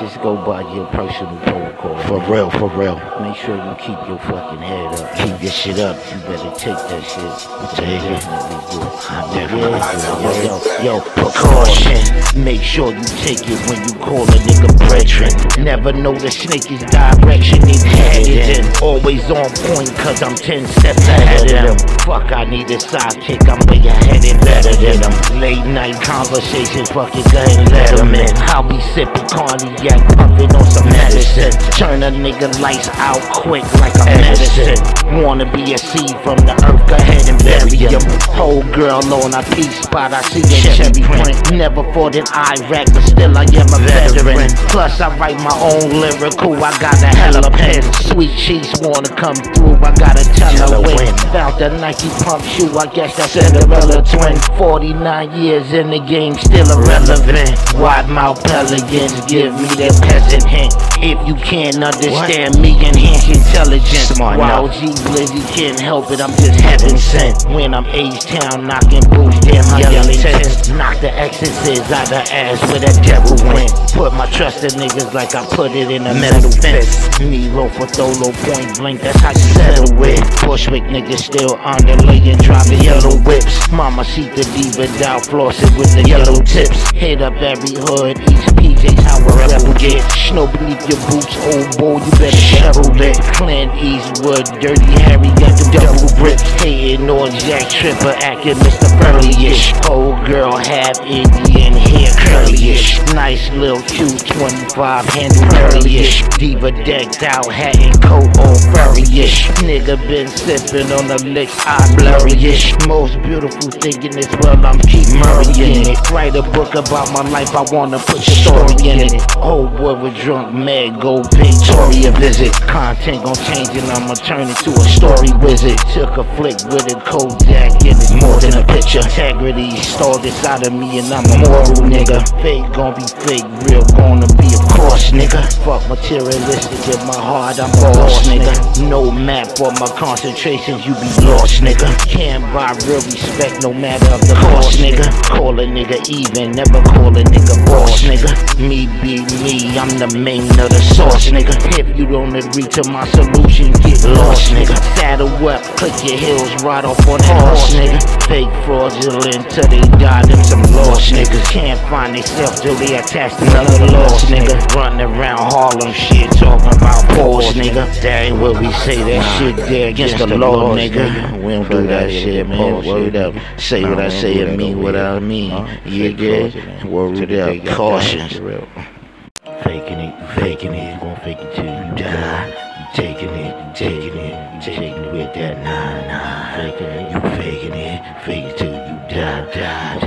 Just go by your personal protocol. For real, for real. Make sure you keep your fucking head up. Keep your shit up. You better take that shit. Take it. Definitely. Yo, yo, yo, precaution. Make sure you take it when you call a nigga brethren. Never know the snake is direction it's headed in. Always on point, cause I'm 10 steps ahead of them. Fuck, I need a sidekick. I'm way ahead and better than them. Late night conversation, fuck it, go ahead and let them in. I'll be sipping cognac, puffing on some medicine. Turn a nigga lights out quick like a medicine. Wanna be a seed from the earth, go ahead and bury him. Whole girl on a peace spot, I see a cherry print. Never fought in Iraq, but still I am a veteran. Plus, I write my own lyrical, I got a hella pen. Sweet cheeks wanna come through, I gotta tell her when. Found the Nike pump shoe, I guess that's Cinderella twin. 49 years in the game, still irrelevant. Wide mouth pelicans give me that peasant hint. If you can't understand me, enhance intelligence. Smart While G Blizzy can't help it, I'm just heaven sent. When I'm H-Town knocking boots, damn, I yell intense. Knock the exorcist out the ass where that devil went. Put my trust in niggas like I put it in a metal fence. Nero for Tholo point blank, that's how you settle with. Bushwick niggas still on the underlaying, driving yellow whips. Mama see the diva down, flossing with the yellow tips. Hit up every hood, each PJ's how a rebel. Snow beneath your boots, old boy, you better shovel it. Clint Eastwood, Dirty Harry got the double grips. Hating on Jack Tripper, acting Mr. Furley-ish. Old girl, half Indian hair, curly-ish. Nice little Q25, handle curly-ish. Diva decked out, hat and coat all furry-ish. Nigga been sipping on the licks, eye blurry-ish. Most beautiful thing in this world, I'm keep murraying it. Write a book about my life, I wanna put your story in it. Old boy was drunk, mad, go a visit. Content gon' change and I'ma turn it to a story wizard. Took a flick with a Kodak and it's more than a picture. Integrity stalled inside of me and I'm a moral nigga. Fake gon' be fake, real gonna be a course nigga. Fuck materialistic in my heart, I'm a lost nigga. No map for my concentrations, you be lost nigga. Can't buy real respect no matter of the cost nigga. Call a nigga even, never call a nigga boss nigga. me be me. I'm the main of the sauce, nigga. If you don't agree to my solution, get lost, nigga. Saddle up, click your heels, ride off on that horse, nigga. Fake fraudulent till they die, them some lost niggas. Can't find themselves till they attached to another lost nigga. Running around Harlem shit, talking about pause, nigga. That ain't what we say, that shit there against the law, nigga. We don't do that shit, man. Word up. Say what I say and mean what I mean. You get Word up. Caution. Faking it, faking it, gon' fake it till you die. You taking it, taking it, taking it with that nine nine. Faking it, you faking it, fake it till you die. Die,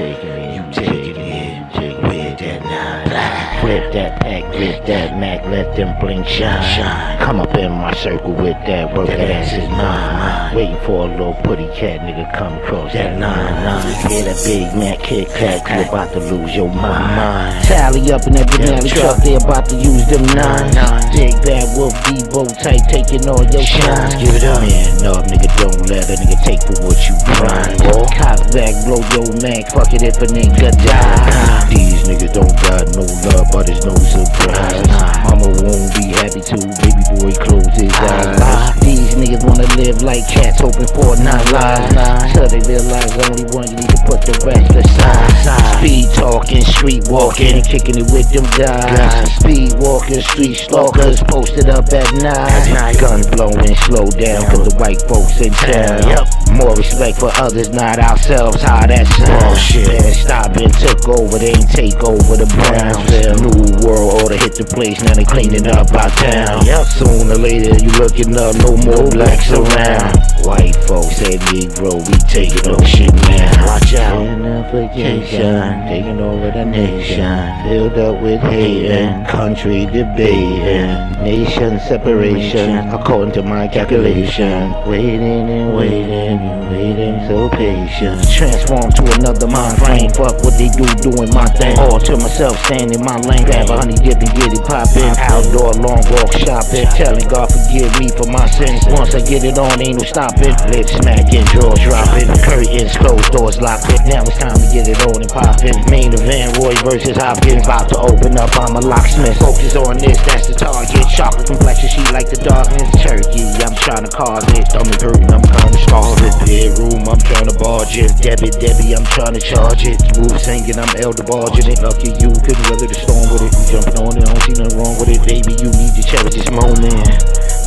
Flip that pack, grip that Mac, let them blink shine. shine. Come up in my circle with that work, that ass is mine. Waiting for a little putty cat nigga come across that nine nine. Get a big Mac, kick clack, you about to lose your mind. Tally up in that banana truck, they about to use them nines. Big bad wolf, Debo tight, taking all your shines. Give it up. Man up, nigga, don't let a nigga take for what you grind. Back, blow your man, fuck it if a nigga die. These niggas don't got no love, but it's no surprise. Mama won't be happy too, baby boy close his eyes. These niggas wanna live like cats, hoping for not lies. Till they realize only one, you need to put the rest aside. Speed talking, street walking, kicking it with them guys. Speed walking, street stalkers, posted up at night. Gun blowing, slow down, cause the white folks in town. More respect for others, not ourselves, how that sound. Oh, shit, stop and took over, they ain't take over the Brownsville. New world order hit the place, now they cleaning up our town. Yep. Sooner or later, you looking up, no more blacks around. White folks say Negro, we taking over shit now. Watch out. Unification, taking over the nation. Filled up with hating, country debating, nation separation. According to my calculation, waiting and waiting and waiting, so patient. Transform to another mind frame. Fuck what they do, doing my thing. All to myself, staying in my lane. Grab a honey dip and get it poppin'. Outdoor long walk shopping, telling God forgive me for my sins. Once I get it on, ain't no stopping. Lips smacking, jaws dropping, curtains closed, doors locked. Now it's time to get it on and poppin'. Main event, Roy versus Hopkins, about to open up. I'm a locksmith. Focus on this, that's the target. Chocolate complexion, she like the darkness. Turkey, I'm trying to cause it. Stomach hurting, I'm kinda starving. Bedroom, I'm trying to barge it. Debbie, Debbie, I'm trying to charge it. Smooth singing, I'm elder barging it. Lucky you couldn't weather the storm with it. You jumping on it, I don't see nothing wrong with it. Baby, you need to cherish this moment.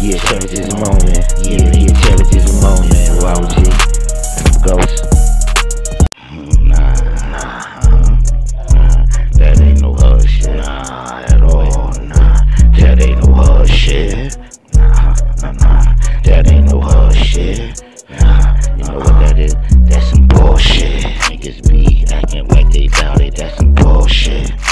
Yeah, cherish this moment. Yeah, yeah, cherish this moment. Wow, G. Ghost. Nah, nah, nah. That ain't no her shit. Nah, at all. Nah, that ain't no her shit. Nah, nah, nah. That ain't no her shit. Nah, bullshit. Niggas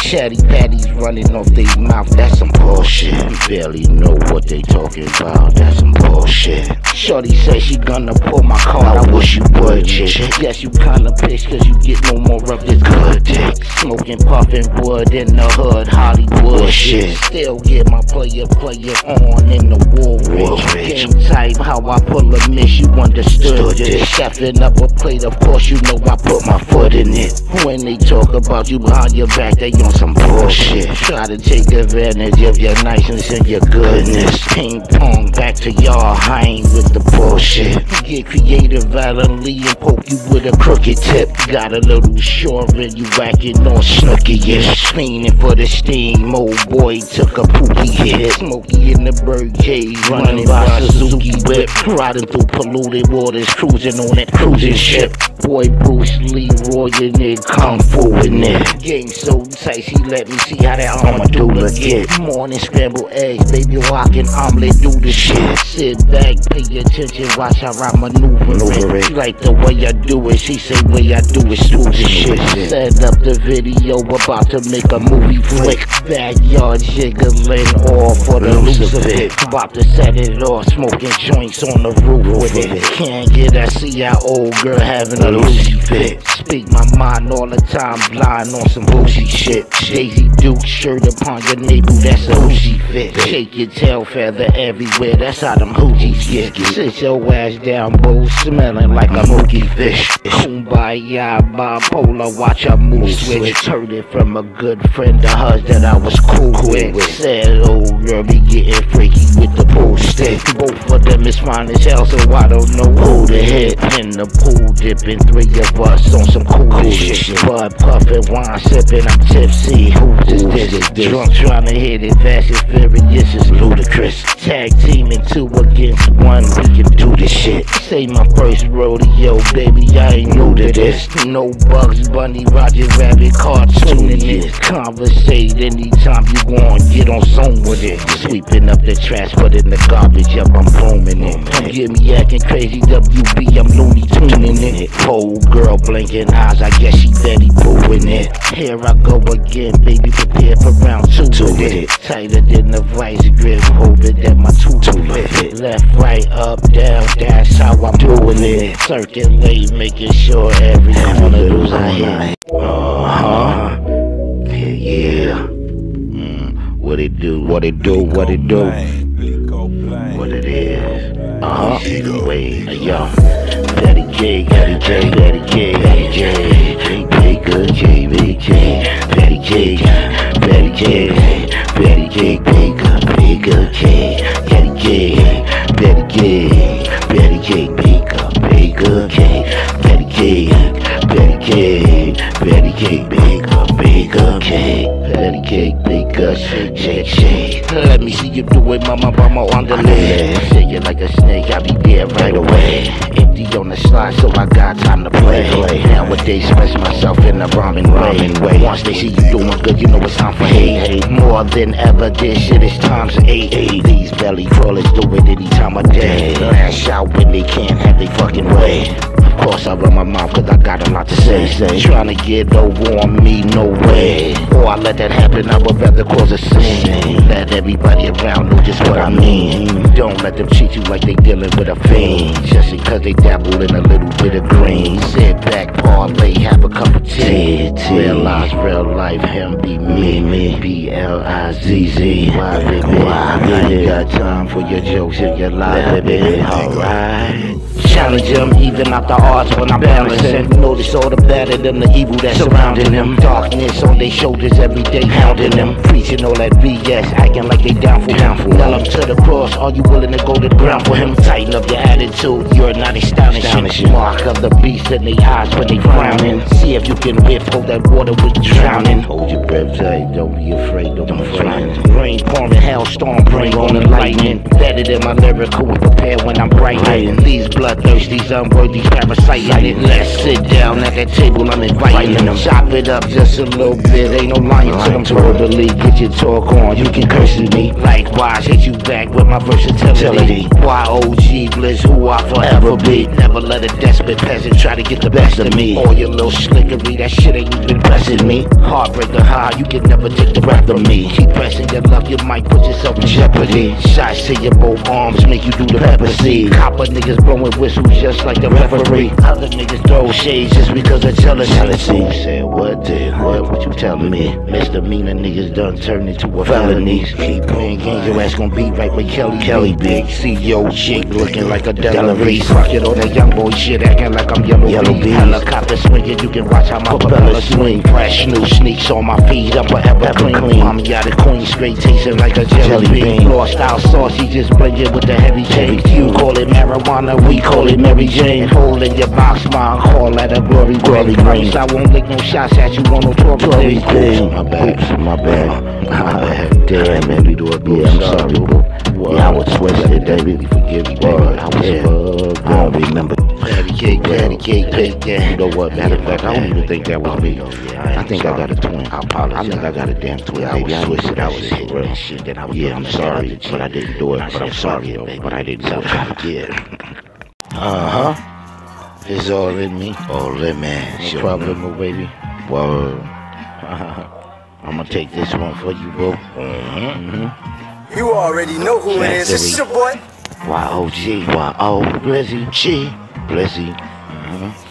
Chatty patties running off their mouth. That's some bullshit. You barely know what they talking about. That's some bullshit. Shorty say she gonna pull my car. I wish you would, chick. Yes, you kinda pissed cause you get no more of this good dick. Smoking, puffing wood in the hood, Hollywood shit. Still get my player, player on in the Woolrich. Game type, how I pull a miss, you understood this. Stepping up a plate, of course you know I put my foot in it. When they talk about you behind your back, they on some bullshit. Try to take advantage of your niceness and your goodness. Ping pong back to y'all, I ain't with the bullshit. Get creative violently and poke you with a crooked tip. Got a little short and you whacking on snooky ish. Fiending for the steam, old boy took a pookie hit. Smokey in the cage, running by Suzuki whip. Riding through polluted waters, cruising on that cruising ship. Boy Bruce Leroy in it, kung fu in it. Game so tight, he let me see how that armadillo get. Morning scrambled eggs, baby rockin' omelet, do the shit. Sit back, pay attention, watch how I maneuver, it. it. She like the way I do it, she say way I do it, stupid shit. Set up the video, about to make a movie flick. Backyard jiggling all for the loose of it. About to set it off, smoking joints on the roof with it. Can't get that see our old girl having a Lucy fit. Speak my mind all the time, blind on some boozy shit. Daisy Duke shirt upon your navel, that's a hoochie fit. Shake your tail feather everywhere, that's how them hoochies get. Sit your ass down, boo, smelling like a mookie fish. Kumbaya, bipolar, watch a move switch. Heard it from a good friend of hers that I was cool with. Said oh girl be getting freaky with the pool stick. Both of them is fine as hell, so I don't know who to hit. In the pool dipping, three of us on some cool, shit. Bud puffing, wine sipping, I'm tipsy. Who's is this? Drunk trying to hit it fast and furious is ludicrous. Tag teaming two against one, we can do this shit. Say my first rodeo, baby, I ain't new to this. No Bugs Bunny, Roger Rabbit, cartooning it. Conversate anytime you want, get on zone with it. Sweeping up the trash, putting the garbage up, I'm booming it. Don't get me acting crazy, WB, I'm loony tuning it. Whole girl blinking eyes, I guess she Betty booing it. Here I go again, baby, prepare for round two, with it. Tighter than the vice grip, holding that my two fit. Left, right, up, down, that's how I'm doing it. Circulate, making sure every one of those I hit. Uh huh. Yeah, yeah. Mm, what it do? What it do? What it do? What it is? Uh huh. Wait, yo. Betty J, Betty J, Betty J, Betty J, Baker J, Big J, Betty J, Betty J, Betty J, Baker, Baker J, Betty J, Betty J, Betty J, Baker, Baker J, Betty J, Betty J, Betty J, Baker, Baker J, Baker, shake, shake, shake. Let me see you do it, mama, mama on the list. Shake it like a snake, I'll be there right away. Empty on the slide, so I got time to play. Nowadays, express myself in a rhyming ramen way. Once they see you doing good, you know it's time for hate. hate. More than ever, this shit is times eight. eight. These belly crawlers do it any time of day. Lash out when they can't have their fucking way. Of course, I run my mouth cause I got a lot to say. say. Trying to get over on me, no way. Or I let that happen, I would rather cause a scene. Let everybody around know just what I mean. Don't let them treat you like they dealing with a fiend. Just because they dabble in a little bit of green. Sit back, parlay, have a cup of tea. Realize real life, him be me, me. B L I Z Z. Why, baby? why? I ain't got time for your jokes and your lies, baby. Alright. Challenge them, even out the odds when I'm balancing. Notice all the better than the evil that's surrounding them. Darkness on their shoulders every day, hounding them. Preaching all that BS, acting like they down for him. Tell them to the cross, are you willing to go to the ground for him? Tighten up your attitude, you're not astonishing. Mark of the beast in their eyes when they frowning. See if you can whip, hold that water with drowning. Hold your breath tight, don't be afraid, don't be frightened. Rain pouring, hailstorm, bring on the lightning. Better than my lyrical and prepared when I'm brighting. These bloodthirsties, unworthy parasiting. Let's sit down at that table, I'm inviting them. Chop it up just a little bit, ain't no lying to them. Totally get your talk on, you can curse at me. Likewise, hit you back with my versatility. YOG bliss, who I forever be. Never let a desperate peasant try to get the best of me. All your little slickery, that shit ain't even blessing me. Heartbreaker high, you can never take the breath of me. Keep pressing your luck, you might put yourself in jeopardy. Shots to your both arms make you do the pepper seed. Copper niggas blowing whistles just like the referee. Other niggas throw shades just because of jealousy. Jealousy. Said what? Did what? What you telling me? Misdemeanor niggas done turned into a felony. Keep playing games, your ass gon' be right with Kelly. Kelly big, CEO chick looking like a delivery. Fuck it, all that young boy shit acting like I'm yellow, yellow bee. Helicopter swinging, you can watch how my propeller swing. Fresh new sneaks on my feet, I'm forever clean. Mommy out of Queen, straight tasting like a jelly bean. Lost style sauce, he just blended with the heavy chain. You call it marijuana, we call it Mary Jane. Hole in your box, mine call that a glory glory grace. I won't lick no shots at you on no Tory thing. My bad, Oops, my bad, my bad. Damn, man, we do it. Yeah, I'm sorry, bro. Yeah, I was twisted, baby. Forgive me, baby. I was bugged. I don't remember. Patty cake, patty cake, cake, yeah. You know what? Matter of fact, I don't even think that was me. Oh, I think I got a twin. I apologize. I think I got a damn twin, baby. I was twisted. I was hit real shit. Then I was yeah, I'm sorry, but I didn't do it. But I'm sorry, though. But I didn't do it. Yeah. Uh huh. It's all in me. All in me. No problem, baby. Word. I'm gonna take this one for you, bro. Mm-hmm. You already know who it is. It's your boy. Y-O-G, Y-O, Blizzy, G, Blizzy. Mm-hmm.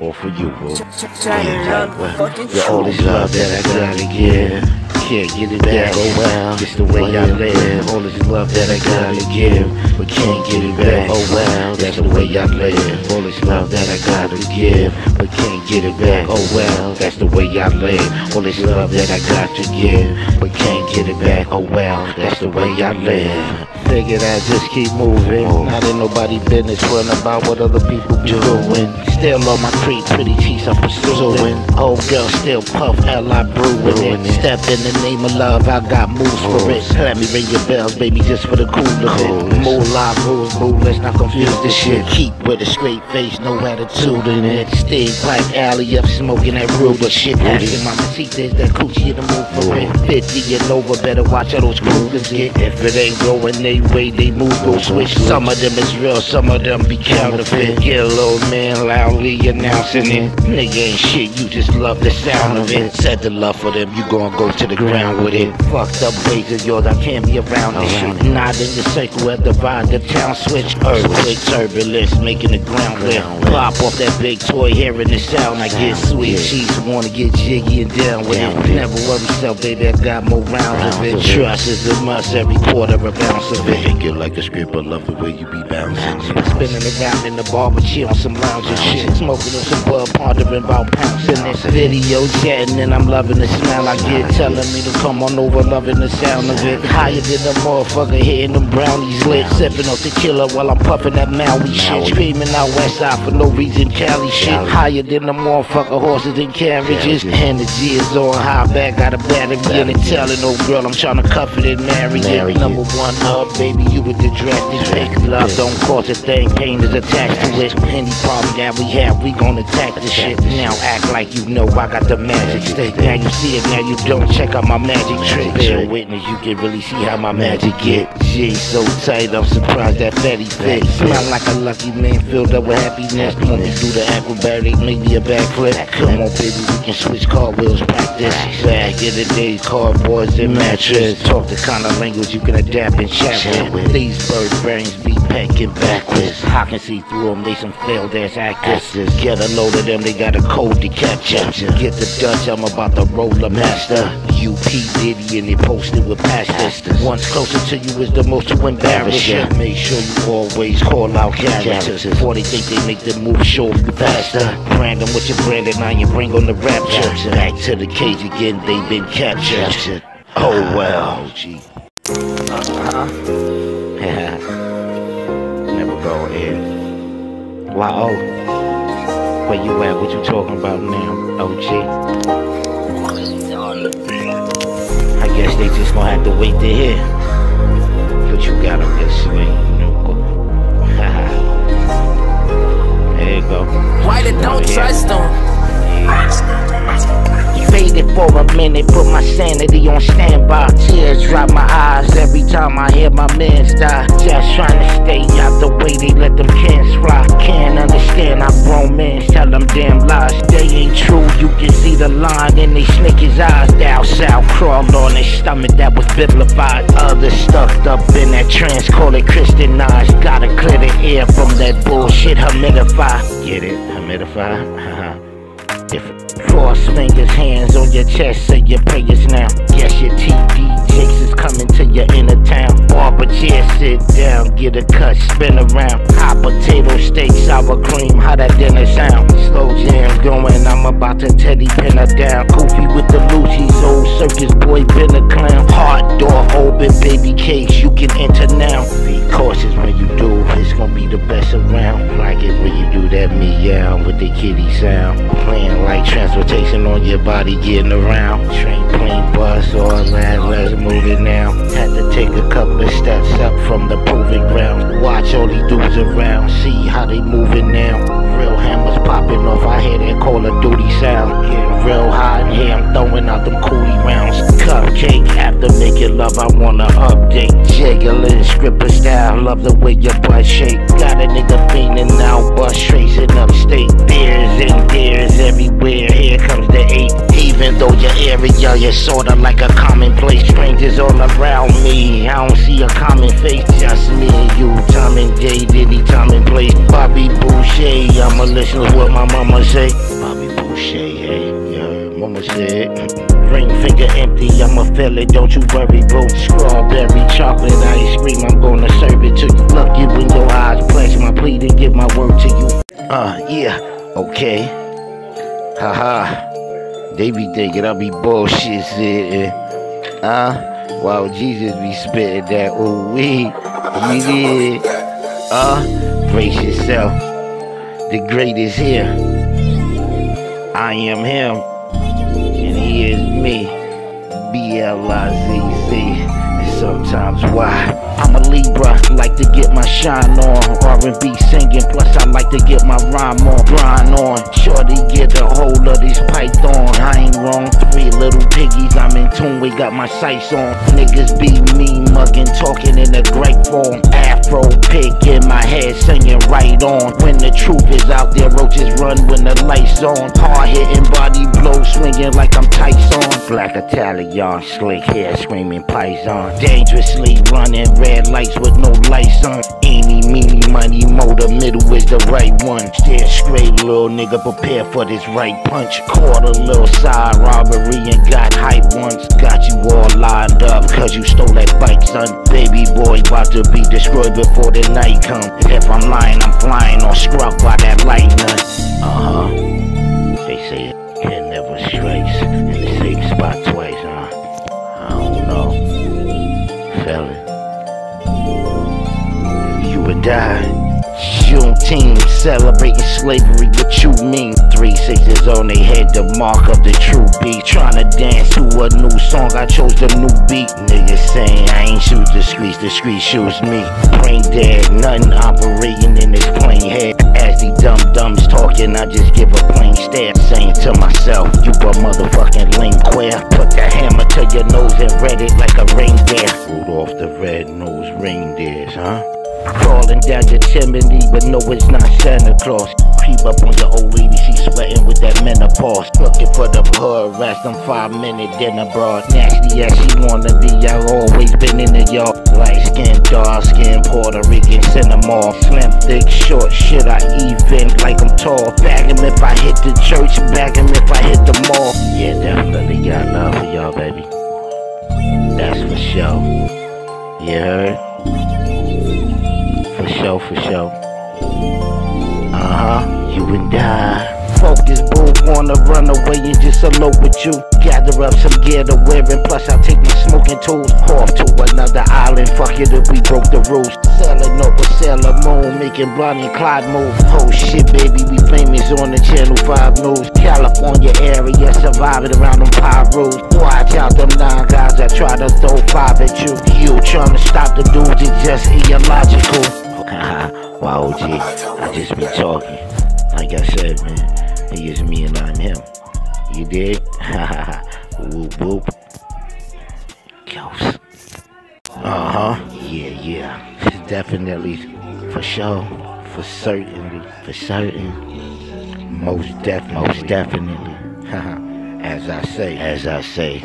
All for you, boo. Trying to fucking Yeah, all this love that I gotta give. Can't get it back, oh wow. Just the way I live. All this love that I gotta give. But can't get it back, oh wow. That's the way I live. All this love that I gotta give. But can't get it back, oh well. That's the way I live. All this love that I got to give. But can't get it back, oh well. That's the way I live. Figured I just keep moving. Not in nobody business, worrying about what other people doing. Still on my creep, pretty cheeks I'm pursuing. Old girl still puff, L.I. brewing it. Step in the name of love, I got moves for it. Let me ring your bells, baby, just for the cool of it. Moolah rules, boo, let's not confuse this shit. Keep with a straight face, no attitude in it. Stay black alley up, smoking that ruler shit. Asking see there's that coochie in the move for it. 50 and over, better watch how those cougars get. If it ain't going they way, they move, go switch. Some of them is real, some of them be counterfeit. Get a little man loudly announcing it. Nigga ain't shit, you just love the sound of it. Said the love for them, you gon' go to the ground with it. Fucked up ways of yours, I can't be around this shit. Not in the circle at the vibe, the town switch. Earthquake turbulence, making the ground clear. Pop off that big toy, hearing the sound, I get sweet. Cheese wanna get jiggy and down with it. Never worry yourself, baby, I got more rounds of it. Trust is a must, every quarter a bounce of it. Hit you like a script, I love the way you be bouncing. Spinning around in the bar with chill on some lounge and shit. Smoking on some bud, pondering about pouncing this video chatting, and I'm loving the smell I get. Telling me to come on over, loving the sound of it. Higher than the motherfucker, hitting them brownies lit. Sipping on tequila while I'm puffing that Maui shit. Screaming out west side for no reason, Cali shit. Higher than the motherfucker, horses and carriages. Energy is on high back, got a battery in it. Telling old girl I'm trying to cuff it and marry it. Number one hub, baby, you with the drastic pick. Love don't cause a thing, pain is attached to it. Any problem that we have, we gon' attack the shit. Now act like you know I got the magic stick. Now you see it, now you don't check out my magic trick. Bear witness, you can really see how my magic get. G so tight, I'm surprised that fatty fit. Smell like a lucky man filled up with happiness. Want me do the acrobatic, maybe a backflip. Come on, baby, we can switch cartwheels, practice. Back in the day, cardboards and mattress. Talk the kind of language you can adapt and chat These bird brains be pecking backwards. I can see through them, they some failed ass actors. Get a load of them, they got a code to capture. Get the Dutch, I'm about to roll a master. UP Diddy and they posted with pastors. Once closer to you is the most to embarrass you. Make sure you always call out characters. Before they think they make the move, show you faster. Brand them with your brand and now you bring on the rapture. Back to the cage again, they been captured. Oh well. Oh, Uh-huh. Gee. Never go in. Wow. Oh, where you at? What you talking about now? OG? I guess they just gonna have to wait to hear. But you got on your swing. You know, go. [LAUGHS] there you go. Why they don't trust them? Faded for a minute, put my sanity on standby. Tears drop my eyes every time I hear my mans die. Just trying to stay out the way they let them cans fly. Can't understand how grown men tell them damn lies. They ain't true, you can see the line in they snake his eyes. Down south crawled on his stomach that was biblified. Others stuffed up in that trance, call it Christianized. Gotta clear the air from that bullshit, humidify. Get it? Humidify? [LAUGHS] If cross fingers, hands on your chest, say your prayers now. Guess your TD Jakes is coming to your inner town. Barber chair, sit down, get a cut, spin around. Hot potato steak, sour cream, how that dinner sound? Slow jams going, I'm about to Teddy pin her down. Goofy with the Lucy's old circus boy, been a clown. Hard door open, baby case, you can enter now. Be cautious when you do, it's gonna be the best around. Like it when you do that meow with the kitty sound. Playing like transportation on your body, getting around. Train, plane, bus, all that, let's move it now. Had to take a couple of steps up from the proving ground. Watch all these dudes around, see how they moving now. Hammers popping off, I hear that Call of Duty sound. Getting real hot in here, I'm throwing out them coolie rounds. Cupcake, after making love, I wanna update. Jiggling, stripper style, love the way your butt shake. Got a nigga fiending now, bus tracing upstate. Beers and dares everywhere, here comes the eight. Even though your area familiar, sorta like a commonplace. Strangers all around me. I don't see a common face, just me and you. Tom and J, Diddy, time and place. Bobby Boucher, I'ma listen to what my mama say. Bobby Boucher, hey, yeah, mama said. Ring finger empty, I'ma feel it, don't you worry, bro. Strawberry chocolate ice cream, I'm gonna serve it to you. Look you in your eyes, pledge my plea to give my word to you. Uh, yeah, okay. Haha. They be thinking I be bullshit sitting. Uh, wow, Jesus be spitting that ooh wee. You did. Uh, brace yourself. The great is here. I am him, and he is me. B L I Z Z. And sometimes why? I'm a Libra, like to get my shine on. R&B singing, plus I like to get my rhyme on. Grind on, shorty get a hold of this python. I ain't wrong, three little piggies, I'm in tune, we got my sights on. Niggas be mean mugging, talking in a great form. Afro pick in my head, singing right on. When the truth is out there, roaches run when the lights on. Hard hitting body blow, swinging like I'm Tyson. Black Italian, slick hair, screaming Python. Dangerously running red lights with no lights on. Eeny, meeny, money, mo, the middle is the right one. Stare straight, little nigga, prepare for this right punch. Caught a little side robbery and got hype once. Got you all lined up, cause you stole that bike, son. Baby boy, about to be destroyed before the night come. If I'm lying, I'm flying or struck by that lightning. Uh huh. They say it, it never strikes in the same spot die. Juneteenth, celebrating slavery, what you mean? Three sixes on they head, the mark of the true beat. Trying to dance to a new song, I chose the new beat. Niggas saying I ain't shoot the streets, the streets shoes me. Brain dead, nothing operating in this plain head. As these dumb dumbs talking, I just give a plain stare. Saying to myself, you a motherfucking lame queer. Put the hammer to your nose and read it like a reindeer. Rudolph the red-nosed reindeers, huh? Crawling down your chimney, but no, it's not Santa Claus. Creep up on your old lady, she sweating with that menopause. Looking for the hood rest, them five minute dinner broad. Nasty as she wanna be, I always been in the yard. Light skin, dark skin, Puerto Rican cinema. Slim, thick, short, shit, I even like I'm tall. Bag him if I hit the church, bag him if I hit the mall. Yeah, definitely got love for y'all, baby. That's for sure. You heard? Sure, for sure. Uh huh, you and I. Focus, boo, wanna run away and just elope with you. Gather up some gear to wear, and plus I'll take my smoking tools off to another island. Fuck it if we broke the rules. Up with Sailor Moon, making Bonnie and Clyde move. Oh shit, baby, we famous on the Channel 5 news. California area, surviving around them pyros. Watch out, them nine guys that try to throw five at you. You trying to stop the dudes, it's just illogical. [LAUGHS] wow, I just be talking. Like I said, man, he is me and I'm him. You dig? [LAUGHS] whoop whoop. Ghost. Uh huh. Yeah, yeah. Definitely, for sure, for certainly, for certain. Most def, most definitely. [LAUGHS] as I say, as I say,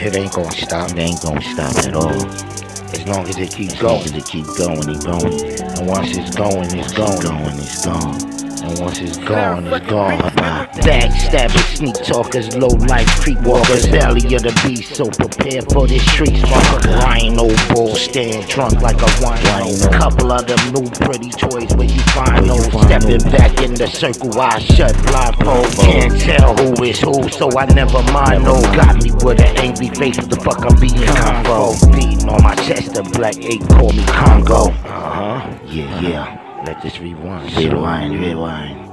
it ain't gonna stop. It ain't gonna stop at all. As long as it keeps going, it keep going, it's going. And once it's going, it's. Going, it's gone. And once it's gone, it's gone. Backstabbers, sneak talkers, low life creep walkers, belly of the beast. So prepare for this street sparker. Rhino bull, stand drunk like a wino. Couple of them new pretty toys where you find those. Stepping back in the circle, I shut blindfold. Can't tell who is who, so I never mind. No, got me with an angry face. What the fuck I'm being combo? Beating on my chest, a black eight call me Congo. Uh huh. Yeah, yeah. Let this rewind. Rewind, rewind.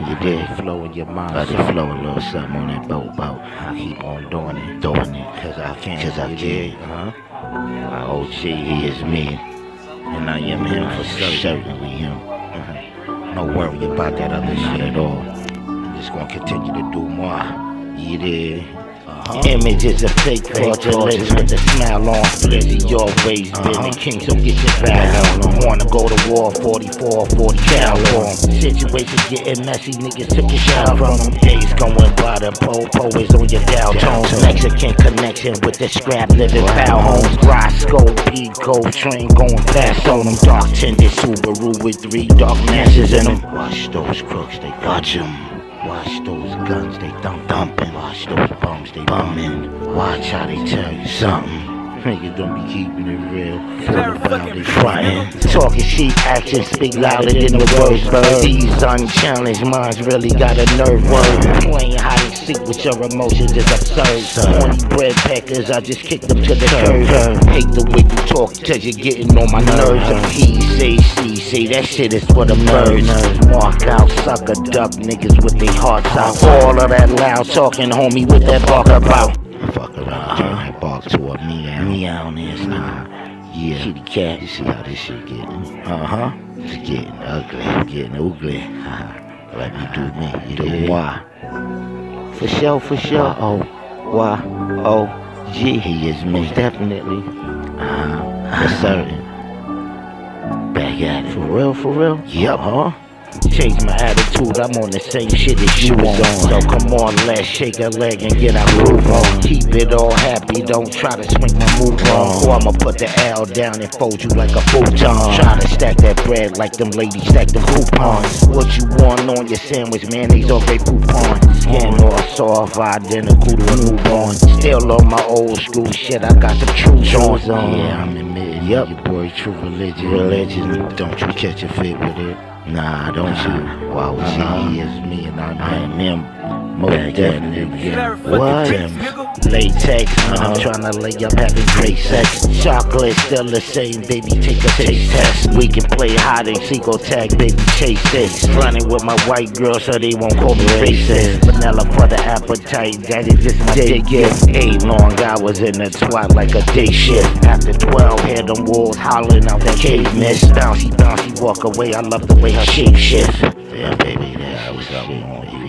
You did flow in your mind. Let it flow a little something on that boat, boat. I keep on doing it, doing it, cause I can. Cause I can. Uh huh. My OG, he is me. And I am him for certain. Certainly him. Uh-huh. No worry about that other shit at all. I'm just gonna continue to do more. You did. Uh Images of fake fraudulence with a smile on. Blizzy always been the king, so get your back on. Wanna go to war, 44, 40 cal on. Situation getting messy, niggas took a shot from them. Days going by, the po-po is on your dial tone. Mexican connection with the scrap living foul homes. Roscoe, Pico, train going fast on them. Dark tinted Subaru with three dark masses in them. Watch those crooks, they watch them. Watch those guns, they thump thumping. Watch those bums, they bumming. Watch how they tell you something. Niggas don't be keeping it real. Frontin'. Talking sheep, actions speak louder than the words. Bird. These unchallenged minds really got a nerve word. Playing hide and seek with your emotions is absurd. Horny bread packers, I just kick them to the curb. Hate the way you talk, cause you're getting on my nerves. He say, she say, that shit is for the birds. Walk out, sucker, duck niggas with their hearts out. All of that loud talking, homie, with that bark about. Around, turn that bark to a meow. Meow is nah. Yeah. Kitty cat. You see how this shit getting? Uh huh. It's getting ugly. It's Getting ugly. Uh-huh. like you do me. You do why? For sure, for sure. Oh, why? Oh, G. He is me. Most definitely. Uh-huh. For certain. Back at it. For real, for real? Yup, huh? Change my attitude, I'm on the same shit as you was on. So come on, let's shake a leg and get our groove on. Keep it all happy, don't try to swing my move wrong. Or I'ma put the L down and fold you like a futon. Try to stack that bread like them ladies stack the coupons. What you want on your sandwich, mayonnaise or great coupon. Skin all soft, identical to a newborn. Still on my old school shit, I got the true Jones on. Yeah, I'm admitting, yep. your boy True Religion. Religion, don't you catch a fit with it. Nah, don't you? Why would uh-huh. he is me and I'm him? Yeah. What? Latex, uh-huh. I'm trying to lay up having great sex. Chocolate still the same, baby. Take a taste test. We can play hide and seek or tag, baby. Chase this. Running with my white girl so they won't call me racist. Vanilla for the appetite, that is just my day gift. Eight long hours in the twat like a day shift. After 12, hear them wolves hollering out that cave miss. Bouncy, bouncy, walk away. I love the way her shape shift. Yeah, baby, that's what's up on you.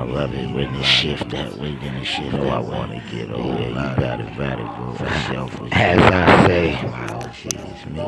I love it when it shift that way, then it shift oh, I wanna get over. Yeah, you got it, got it, bro. For sure. As I say, wow, me.